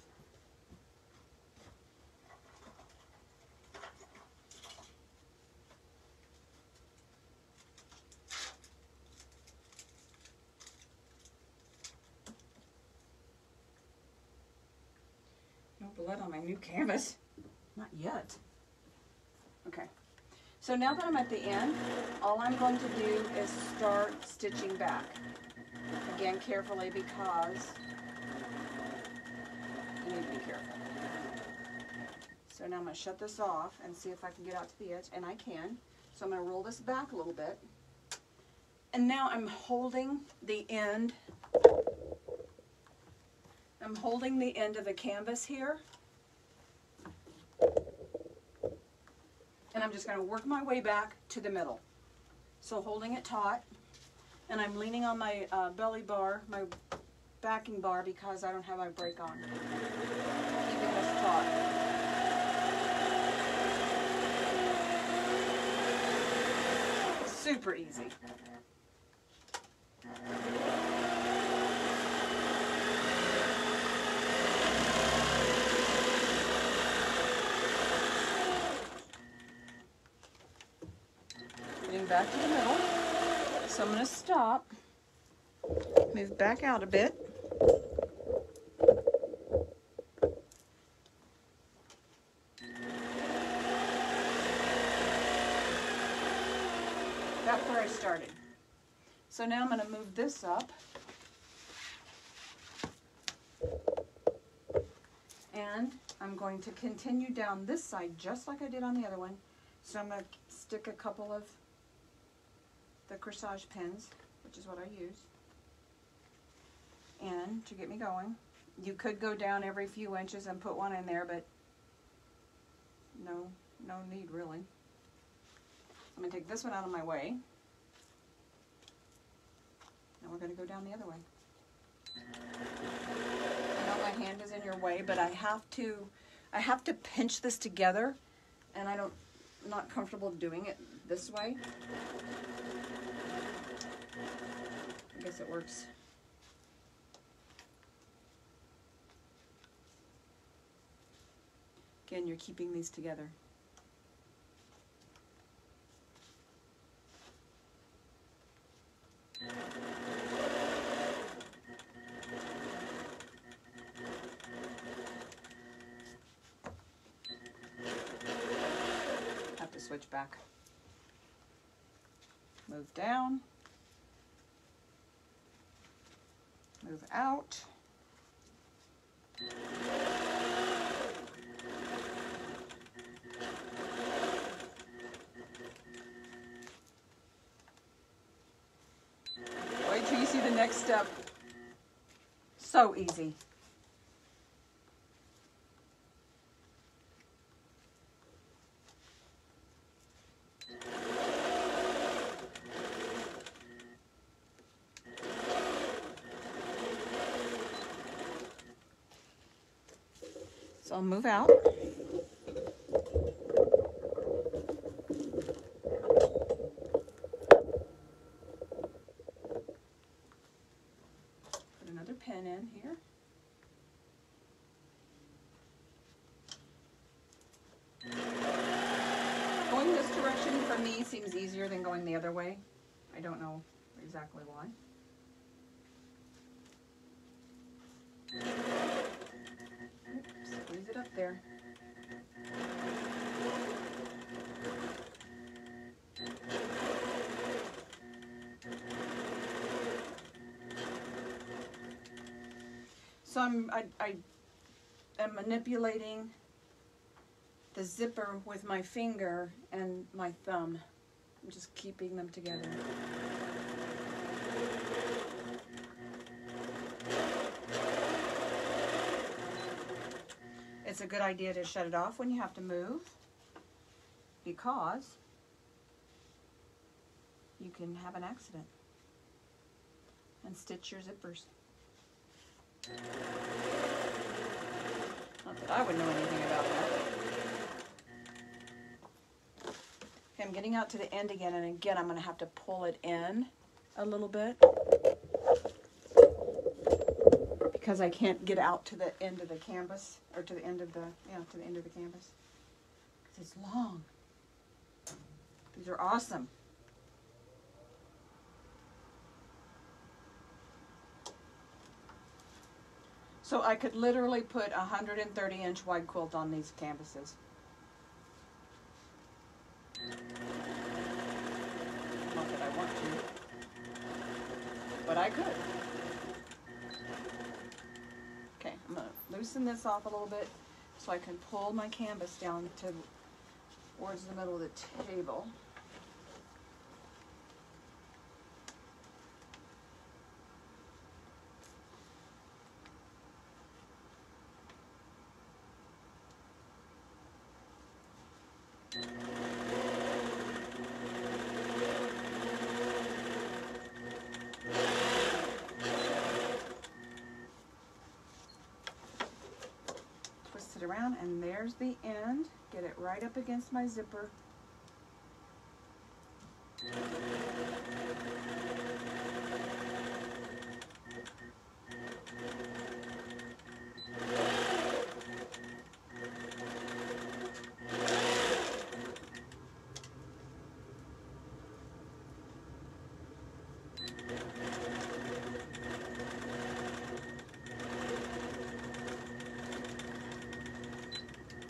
[SPEAKER 1] No blood on my new canvas. Not yet. So now that I'm at the end, all I'm going to do is start stitching back. Again, carefully because you need to be careful. So now I'm going to shut this off and see if I can get out to the edge, and I can. So I'm going to roll this back a little bit. And now I'm holding the end, I'm holding the end of the canvas here. And I'm just going to work my way back to the middle. So holding it taut, and I'm leaning on my uh, belly bar, my backing bar, because I don't have my brake on. Keeping this taut. Super easy. Back to the middle. So I'm going to stop, move back out a bit. That's where I started. So now I'm going to move this up. And I'm going to continue down this side just like I did on the other one. So I'm going to stick a couple of the corsage pins, which is what I use, And to get me going. You could go down every few inches and put one in there, but no, no need really. I'm gonna take this one out of my way. And we're gonna go down the other way. I know my hand is in your way, but I have to, I have to pinch this together and I don't, I'm not comfortable doing it this way. Guess it works. Again, you're keeping these together. Have to switch back. Move down. Move out. Wait till you see the next step. So easy. I'll move out. Put another pin in here. Going this direction for me seems easier than going the other way. I don't know exactly why. Squeeze it up there. So I'm, I, I am manipulating the zipper with my finger and my thumb. I'm just keeping them together. It's a good idea to shut it off when you have to move because you can have an accident and stitch your zippers. Not that I would know anything about that. Okay, I'm getting out to the end again, and again, I'm going to have to pull it in a little bit because I can't get out to the end of the canvas or to the end of the yeah to the end of the canvas it's long. These are awesome. So I could literally put a 130 inch wide quilt on these canvases. Not that I want to, but I could. Okay, I'm gonna loosen this off a little bit so I can pull my canvas down to towards the middle of the table. twist it around and there's the end. Get it right up against my zipper.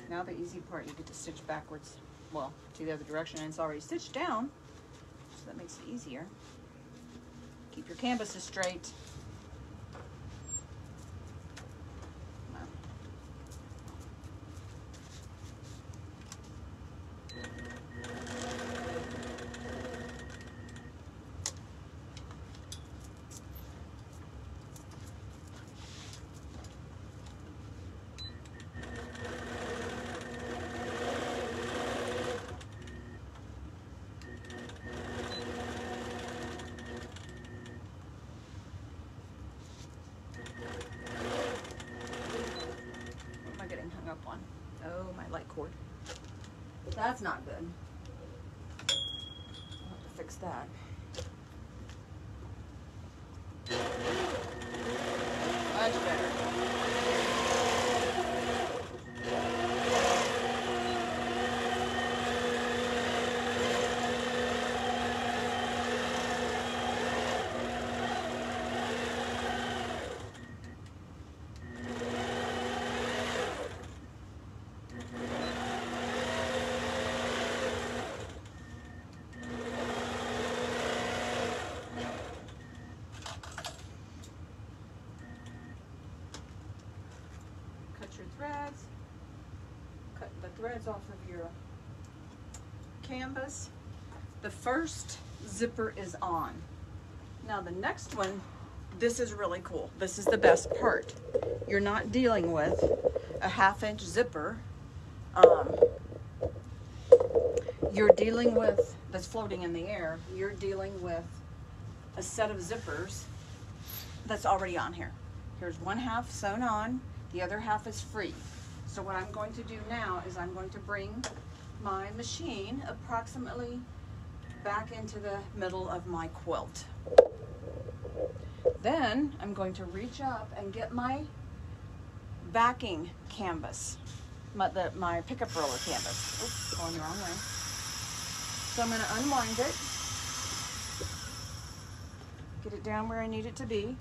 [SPEAKER 1] Now the easy part, you get to stitch backwards, well, to the other direction, and it's already stitched down, so that makes it easier. Keep your canvases straight. Come on. up on. Oh, my light cord. That's not good. I'll have to fix that. Much better. cut your threads, cut the threads off of your canvas. The first zipper is on. Now the next one, this is really cool. This is the best part. You're not dealing with a half inch zipper. Um, you're dealing with, that's floating in the air, you're dealing with a set of zippers that's already on here. Here's one half sewn on, the other half is free. So what I'm going to do now is I'm going to bring my machine approximately back into the middle of my quilt. Then I'm going to reach up and get my backing canvas, my, the, my pickup roller canvas. Oops, going the wrong way. So I'm going to unwind it, get it down where I need it to be.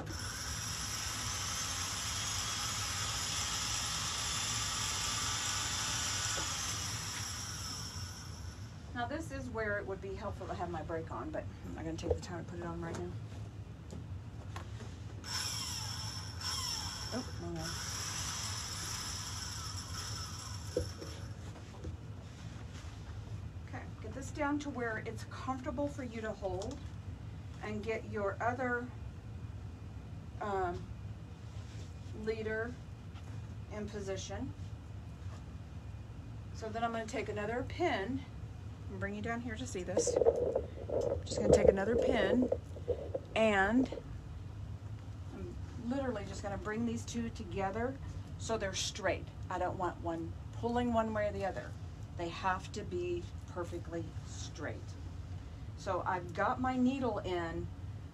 [SPEAKER 1] Now this is where it would be helpful to have my brake on, but I'm not going to take the time to put it on right now. Oh, one. Okay, get this down to where it's comfortable for you to hold and get your other um, leader in position. So then I'm going to take another pin bring you down here to see this. I'm just going to take another pin and I'm literally just going to bring these two together so they're straight. I don't want one pulling one way or the other. They have to be perfectly straight. So I've got my needle in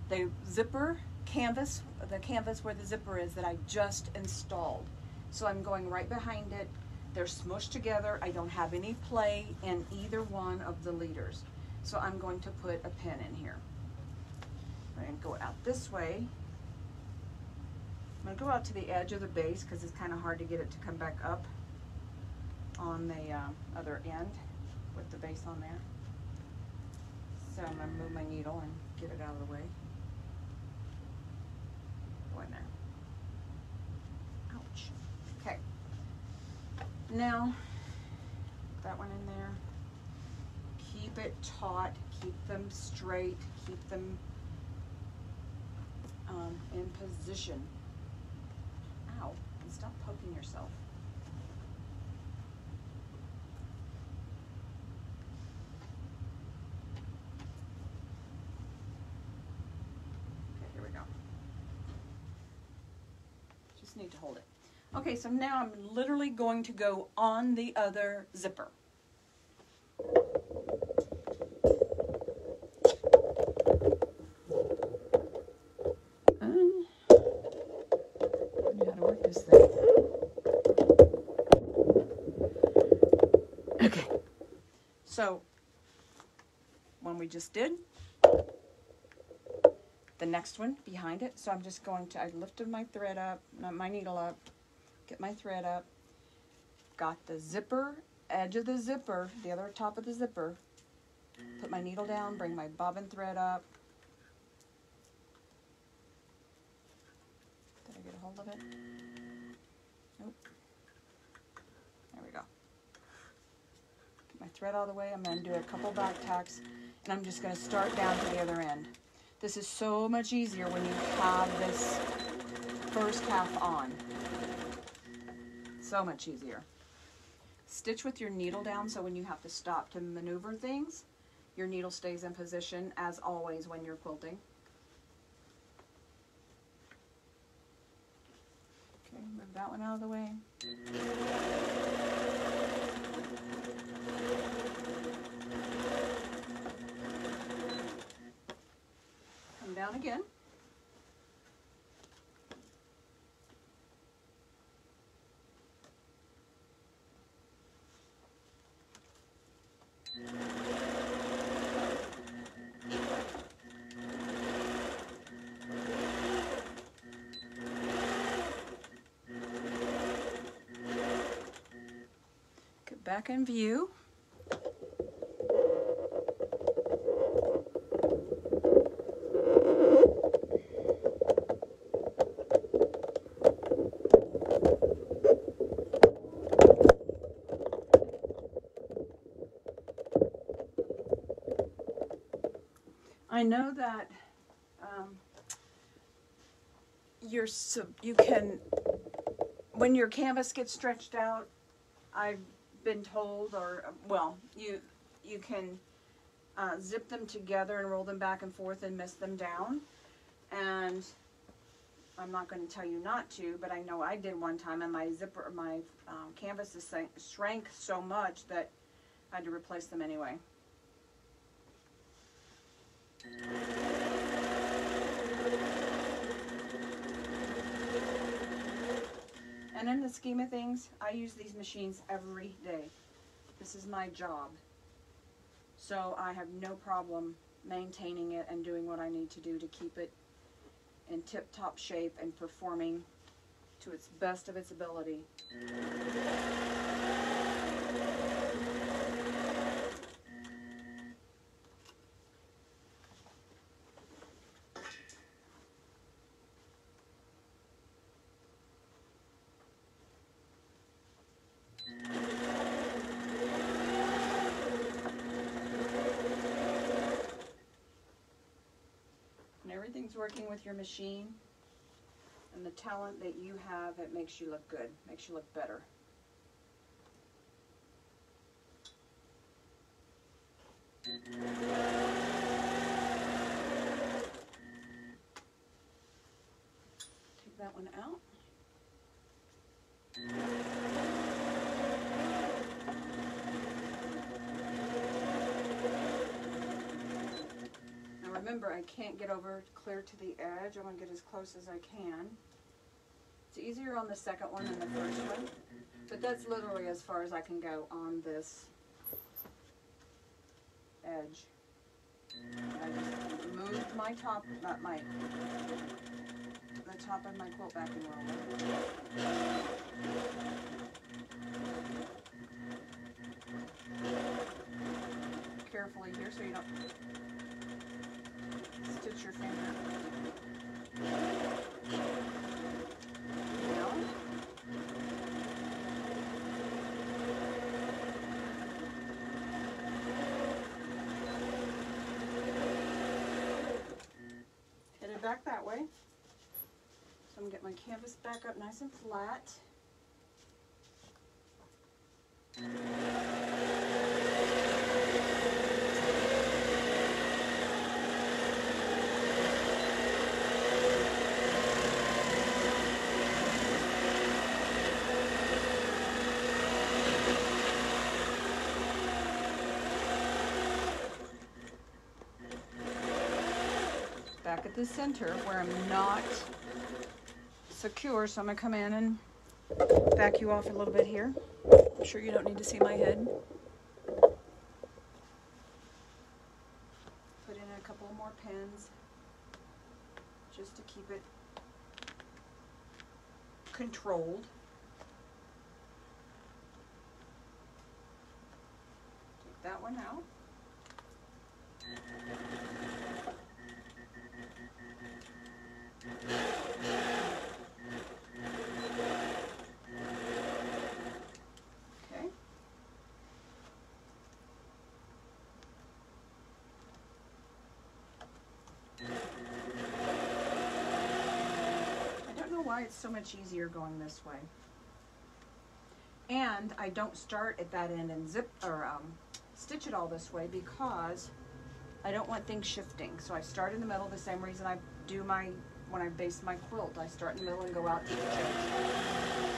[SPEAKER 1] the zipper canvas, the canvas where the zipper is that I just installed. So I'm going right behind it. They're smushed together. I don't have any play in either one of the leaders. So I'm going to put a pin in here. I'm going to go out this way. I'm going to go out to the edge of the base because it's kind of hard to get it to come back up on the uh, other end with the base on there. So I'm going to move my needle and get it out of the way. Go in there. Ouch. Okay. Now, that one in there. Keep it taut, keep them straight, keep them um, in position. Ow, and stop poking yourself. Okay, here we go. Just need to hold it. Okay, so now I'm literally going to go on the other zipper. Um, I don't know how to work this thing. Okay, so one we just did, the next one behind it. So I'm just going to, I lifted my thread up, not my needle up, get my thread up, got the zipper, edge of the zipper, the other top of the zipper, put my needle down, bring my bobbin thread up. Did I get a hold of it? Nope. There we go. Get my thread all the way. I'm going to do a couple back tacks, and I'm just going to start down to the other end. This is so much easier when you have this first half on. So much easier. Stitch with your needle down so when you have to stop to maneuver things, your needle stays in position as always when you're quilting. Okay, move that one out of the way. Come down again. Back in view. I know that um, you're you can when your canvas gets stretched out. I've been told, or well, you you can uh, zip them together and roll them back and forth and mist them down. And I'm not going to tell you not to, but I know I did one time, and my zipper, my um, canvases shrank so much that I had to replace them anyway. And in the scheme of things, I use these machines every day. This is my job. So I have no problem maintaining it and doing what I need to do to keep it in tip-top shape and performing to its best of its ability. When everything's working with your machine and the talent that you have, it makes you look good, makes you look better. Take that one out. Now remember, I can't get over clear to the edge. I'm gonna get as close as I can. It's easier on the second one than the first one, but that's literally as far as I can go on this edge. I just moved my top, not my, the top of my quilt back and roll. Carefully here so you don't stitch your finger. Back that way. So I'm gonna get my canvas back up nice and flat. back at the center where I'm not secure. So I'm gonna come in and back you off a little bit here. I'm sure you don't need to see my head. Put in a couple more pins just to keep it controlled. Take that one out. Okay. I don't know why it's so much easier going this way. And I don't start at that end and zip or um, stitch it all this way because I don't want things shifting. So I start in the middle the same reason I do my when I base my quilt. I start in the middle and go out to each edge.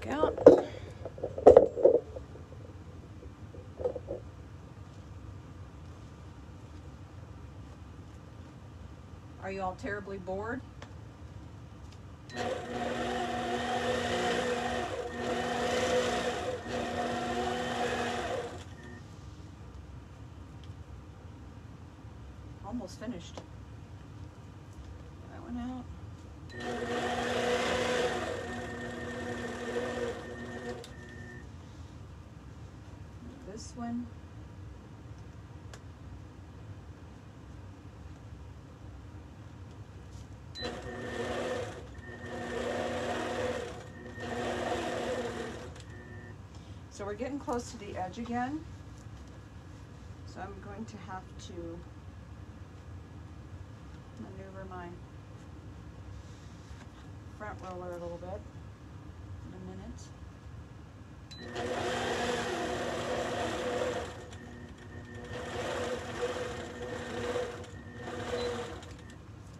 [SPEAKER 1] Back out. Are you all terribly bored? Almost finished. That one out. This one. So we're getting close to the edge again. So I'm going to have to maneuver my front roller a little bit in a minute.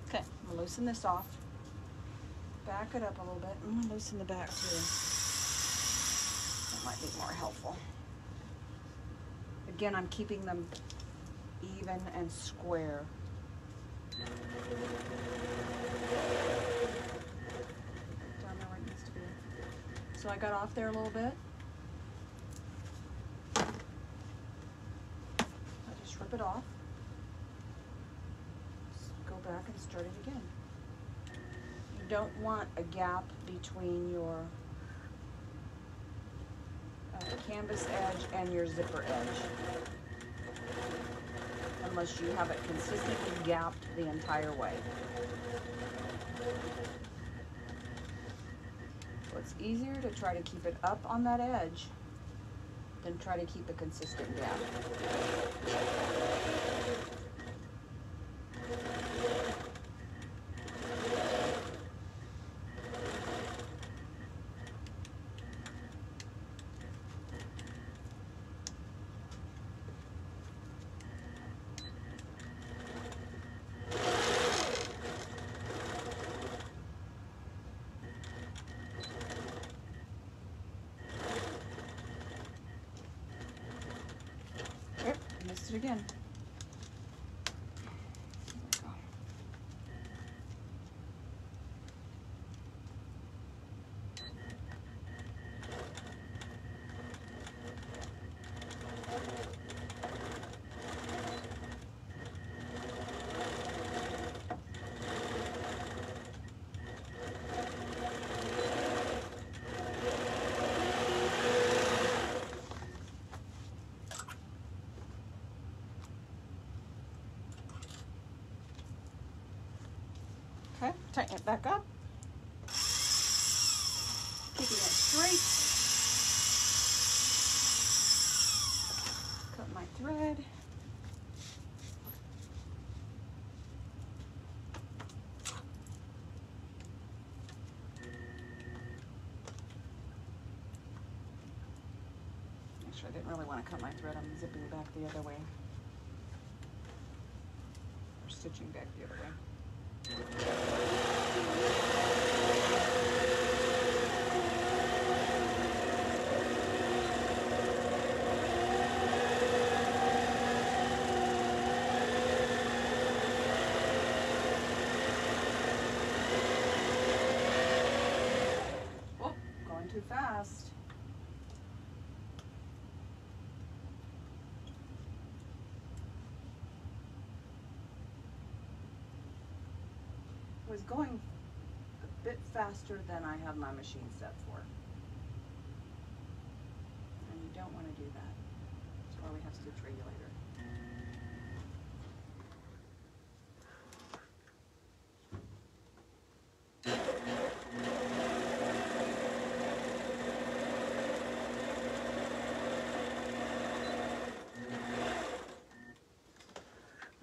[SPEAKER 1] Okay, I'm gonna loosen this off. Back it up a little bit. I'm gonna loosen the back too. More helpful. Again, I'm keeping them even and square. So I got off there a little bit. I just rip it off. Just go back and start it again. You don't want a gap between your canvas edge and your zipper edge. Unless you have it consistently gapped the entire way. So it's easier to try to keep it up on that edge than try to keep a consistent gap. It again. Okay, tighten it back up. Keeping it straight. Cut my thread. Actually, I didn't really want to cut my thread. I'm zipping back the other way. Or stitching back the other way. Oh, going too fast. Was going a bit faster than I have my machine set for. And you don't want to do that. That's why we have stitch regulator.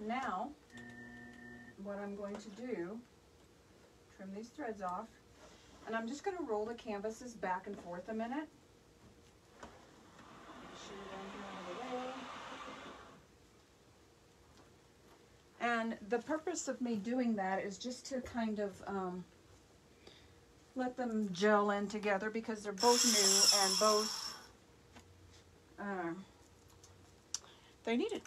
[SPEAKER 1] Now, what I'm going to do threads off. And I'm just gonna roll the canvases back and forth a minute. And the purpose of me doing that is just to kind of um, let them gel in together because they're both new and both uh, they need it.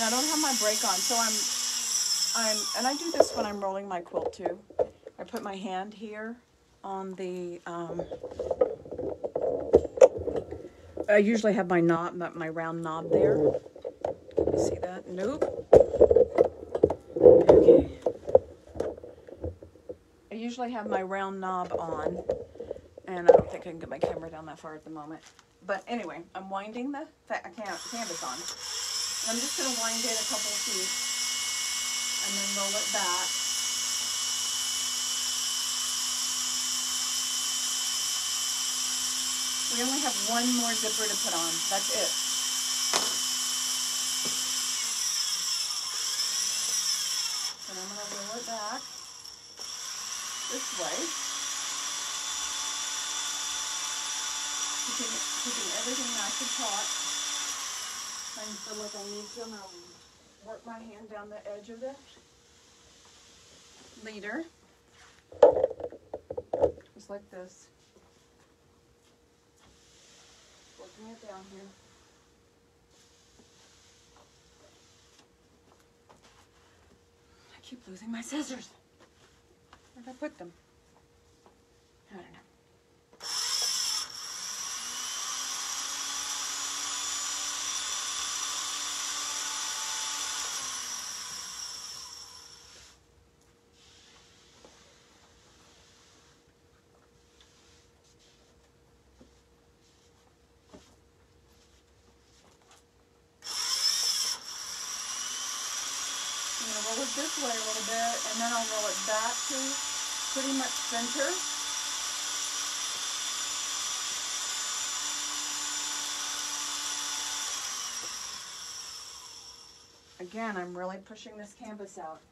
[SPEAKER 1] Now I don't have my brake on, so I'm I'm and I do this when I'm rolling my quilt too. I put my hand here on the um, I usually have my knob, my round knob there. Can you see that? Nope. Okay. I usually have my round knob on, and I don't think I can get my camera down that far at the moment. But anyway, I'm winding the I can't canvas on. I'm just going to wind it a couple feet and then roll it back. We only have one more zipper to put on. That's it. So I'm going to roll it back this way. Keeping, keeping everything nice and taut. I feel like I need to. I'm going to work my hand down the edge of the leader. Just like this. Bring it down here. I keep losing my scissors. Where'd I put them? I don't know. roll it this way a little bit, and then I'll roll it back to pretty much center. Again, I'm really pushing this canvas out.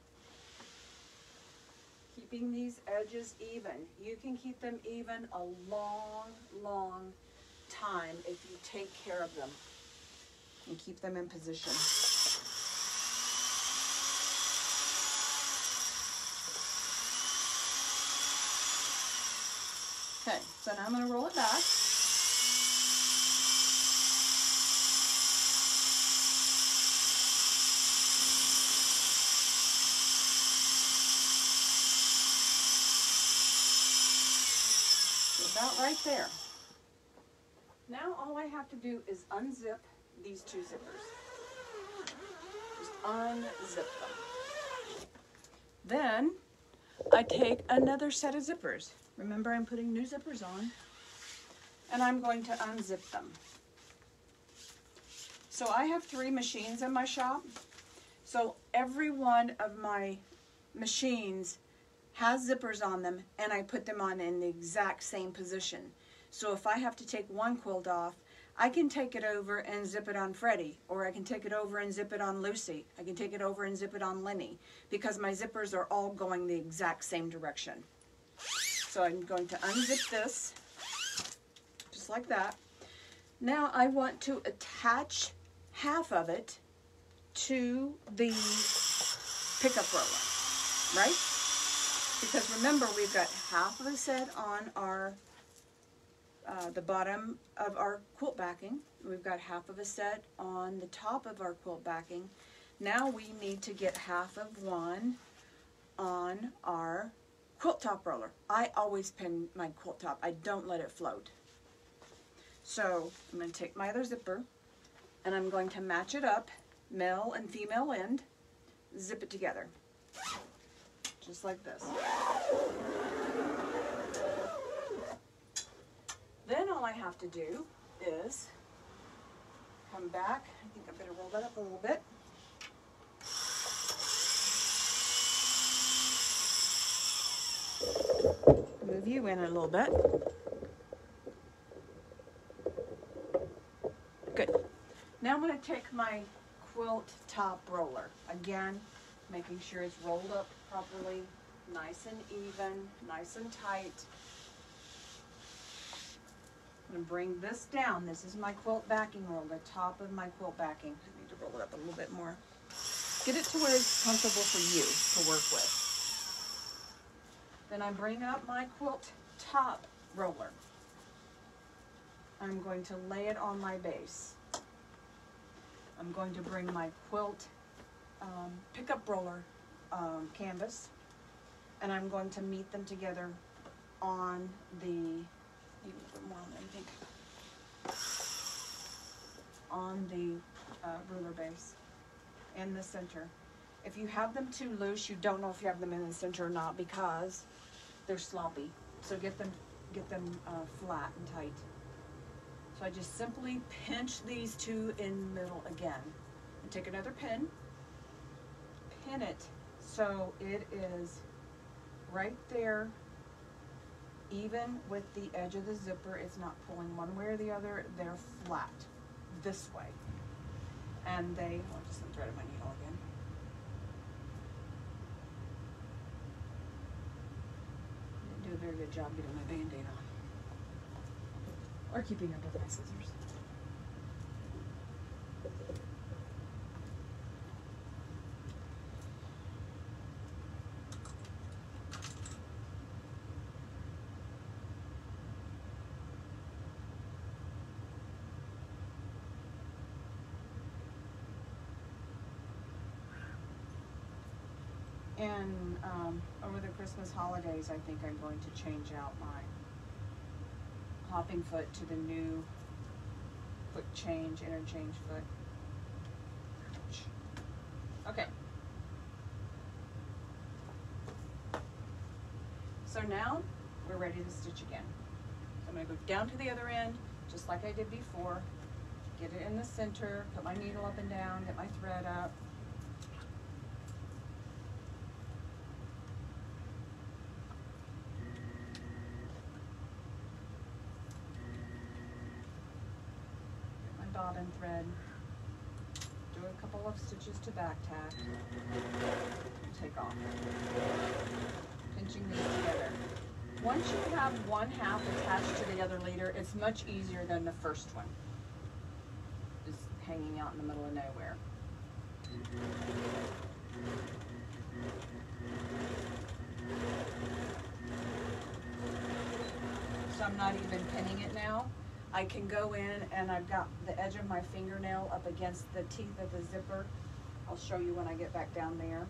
[SPEAKER 1] Keeping these edges even. You can keep them even a long, long time if you take care of them and keep them in position. Okay, so now I'm going to roll it back. Right there. Now all I have to do is unzip these two zippers. Just unzip them. Then I take another set of zippers. Remember I'm putting new zippers on and I'm going to unzip them. So I have three machines in my shop. So every one of my machines has zippers on them and I put them on in the exact same position. So if I have to take one quilt off, I can take it over and zip it on Freddie, or I can take it over and zip it on Lucey. I can take it over and zip it on Lenni, because my zippers are all going the exact same direction. So I'm going to unzip this, just like that. Now I want to attach half of it to the pickup roller, right? Because remember, we've got half of a set on our uh, the bottom of our quilt backing. We've got half of a set on the top of our quilt backing. Now we need to get half of one on our quilt top roller. I always pin my quilt top. I don't let it float. So I'm going to take my other zipper and I'm going to match it up, male and female end, zip it together. Just like this. Then all I have to do is come back. I think I better roll that up a little bit. Move you in a little bit. Good. Now I'm going to take my quilt top roller. Again, making sure it's rolled up properly, nice and even, nice and tight. I'm gonna bring this down. This is my quilt backing roll, the top of my quilt backing. I need to roll it up a little bit more. Get it to where it's comfortable for you to work with. Then I bring up my quilt top roller. I'm going to lay it on my base. I'm going to bring my quilt um, pickup roller um, canvas and I'm going to meet them together on the, a more on I think, on the uh, ruler base in the center. If you have them too loose, you don't know if you have them in the center or not because they're sloppy. So get them, get them uh, flat and tight. So I just simply pinch these two in the middle again. And take another pin, pin it so it is right there, even with the edge of the zipper, it's not pulling one way or the other, they're flat this way. And they, oh, just the thread of my needle again. Didn't do a very good job getting my band-aid on. Or keeping up with my scissors. And um, over the Christmas holidays, I think I'm going to change out my hopping foot to the new foot change, interchange foot. Okay. So now we're ready to stitch again. So I'm going to go down to the other end, just like I did before. Get it in the center, put my needle up and down, get my thread up. Get my bobbin thread. Do a couple of stitches to back tack. Take off. Pinching these together. Once you have one half attached to the other leader, it's much easier than the first one. Just hanging out in the middle of nowhere. So I'm not even pinning it now. I can go in and I've got the edge of my fingernail up against the teeth of the zipper. I'll show you when I get back down there.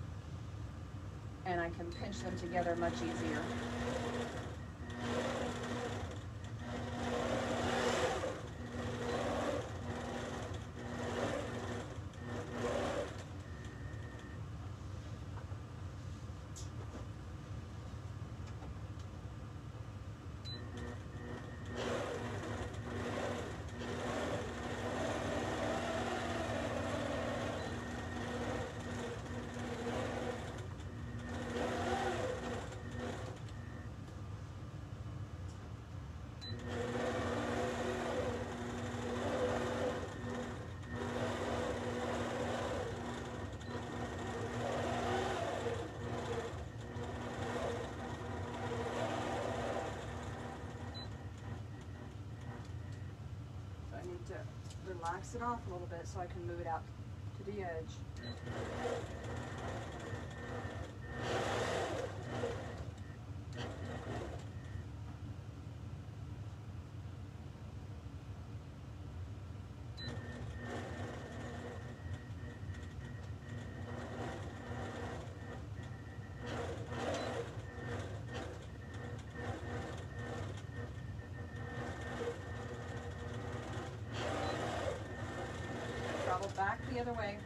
[SPEAKER 1] And I can pinch them together much easier. Relax it off a little bit so I can move it out to the edge. Travel back the other way.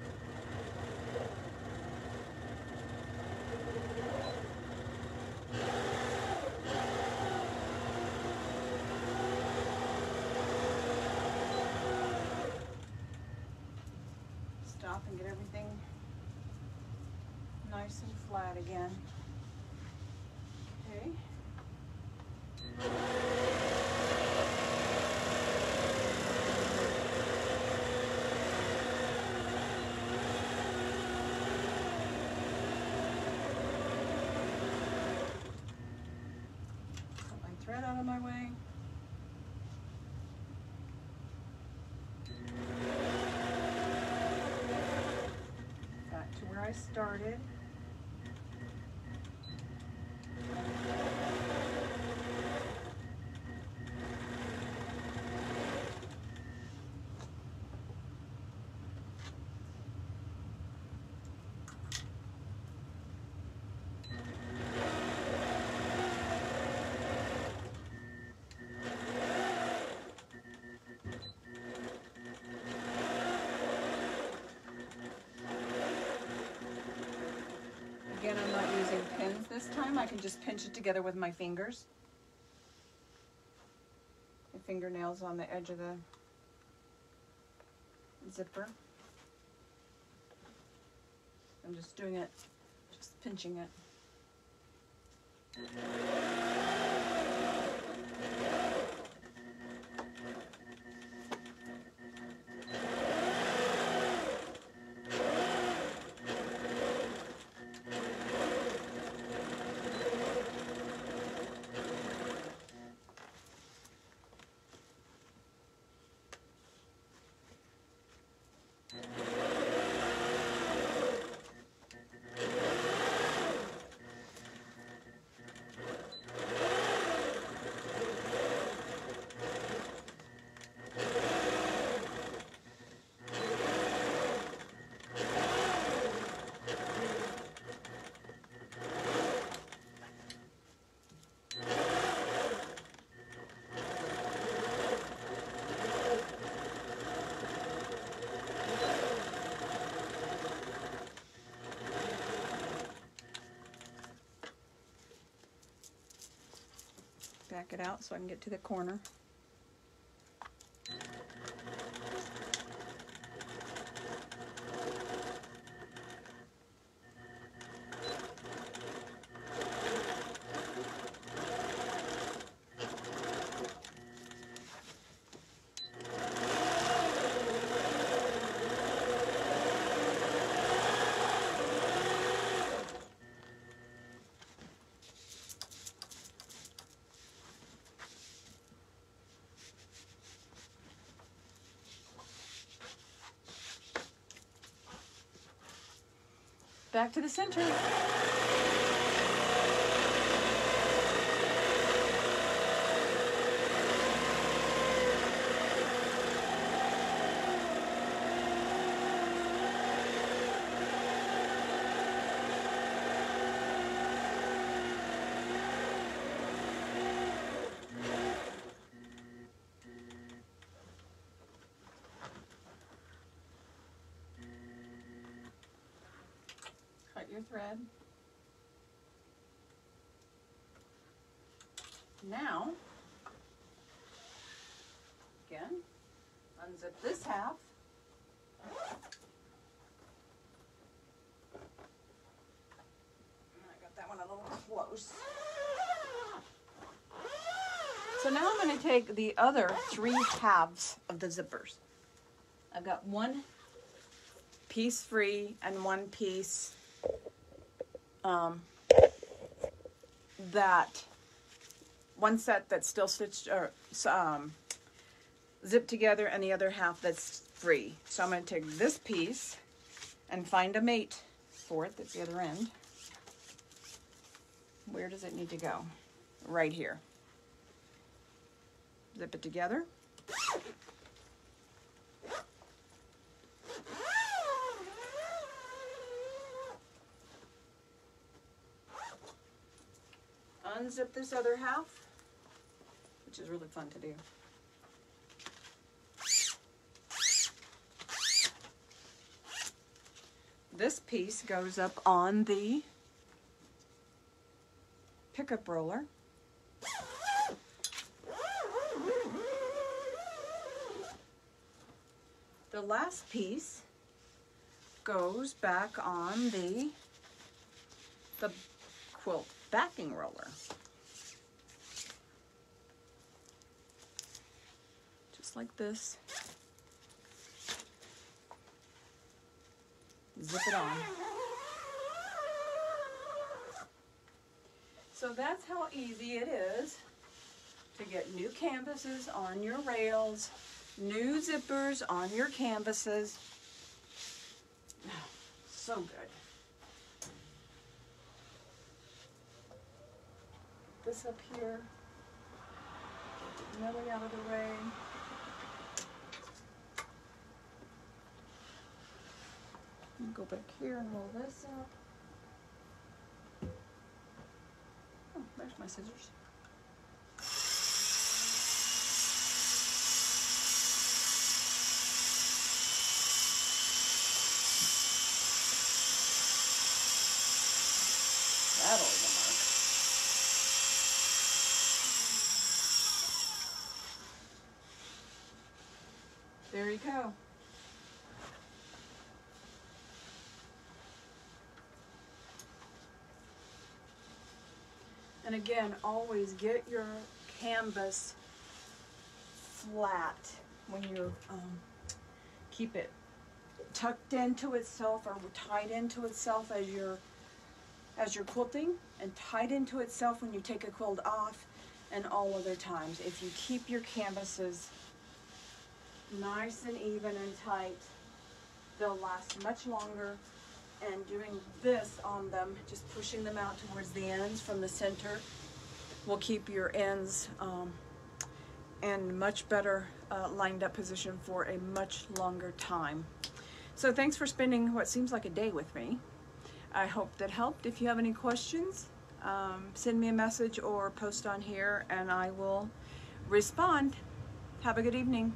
[SPEAKER 1] Stop and get everything nice and flat again. Okay. Back to where I started. Again, I'm not using pins this time. I can just pinch it together with my fingers. My fingernails on the edge of the zipper. I'm just doing it, just pinching it. Back it out so I can get to the corner. Back to the center. Thread. Now, again, unzip this half. I got that one a little close. So now I'm going to take the other three halves of the zippers. I've got one piece free and one piece um, that one set that's still stitched or um, zipped together and the other half that's free. So I'm going to take this piece and find a mate for it that's the other end. Where does it need to go? Right here. Zip it together. Unzip this other half, which is really fun to do. This piece goes up on the pickup roller. The last piece goes back on the the quilt backing roller. Just like this. Zip it on. So that's how easy it is to get new canvases on your rails new zippers on your canvases. So good. This up here. Get the milling out of the way. And Go back here and roll this up. Oh, there's my scissors. That'll leave a mark. There you go. And again, always get your canvas flat when you um, keep it tucked into itself or tied into itself as you're as you're quilting and tied into itself when you take a quilt off and all other times. If you keep your canvases nice and even and tight, they'll last much longer. And doing this on them, just pushing them out towards the ends from the center, will keep your ends um, in much better uh, lined up position for a much longer time. So thanks for spending what seems like a day with me. I hope that helped. If you have any questions, um, send me a message or post on here and I will respond. Have a good evening.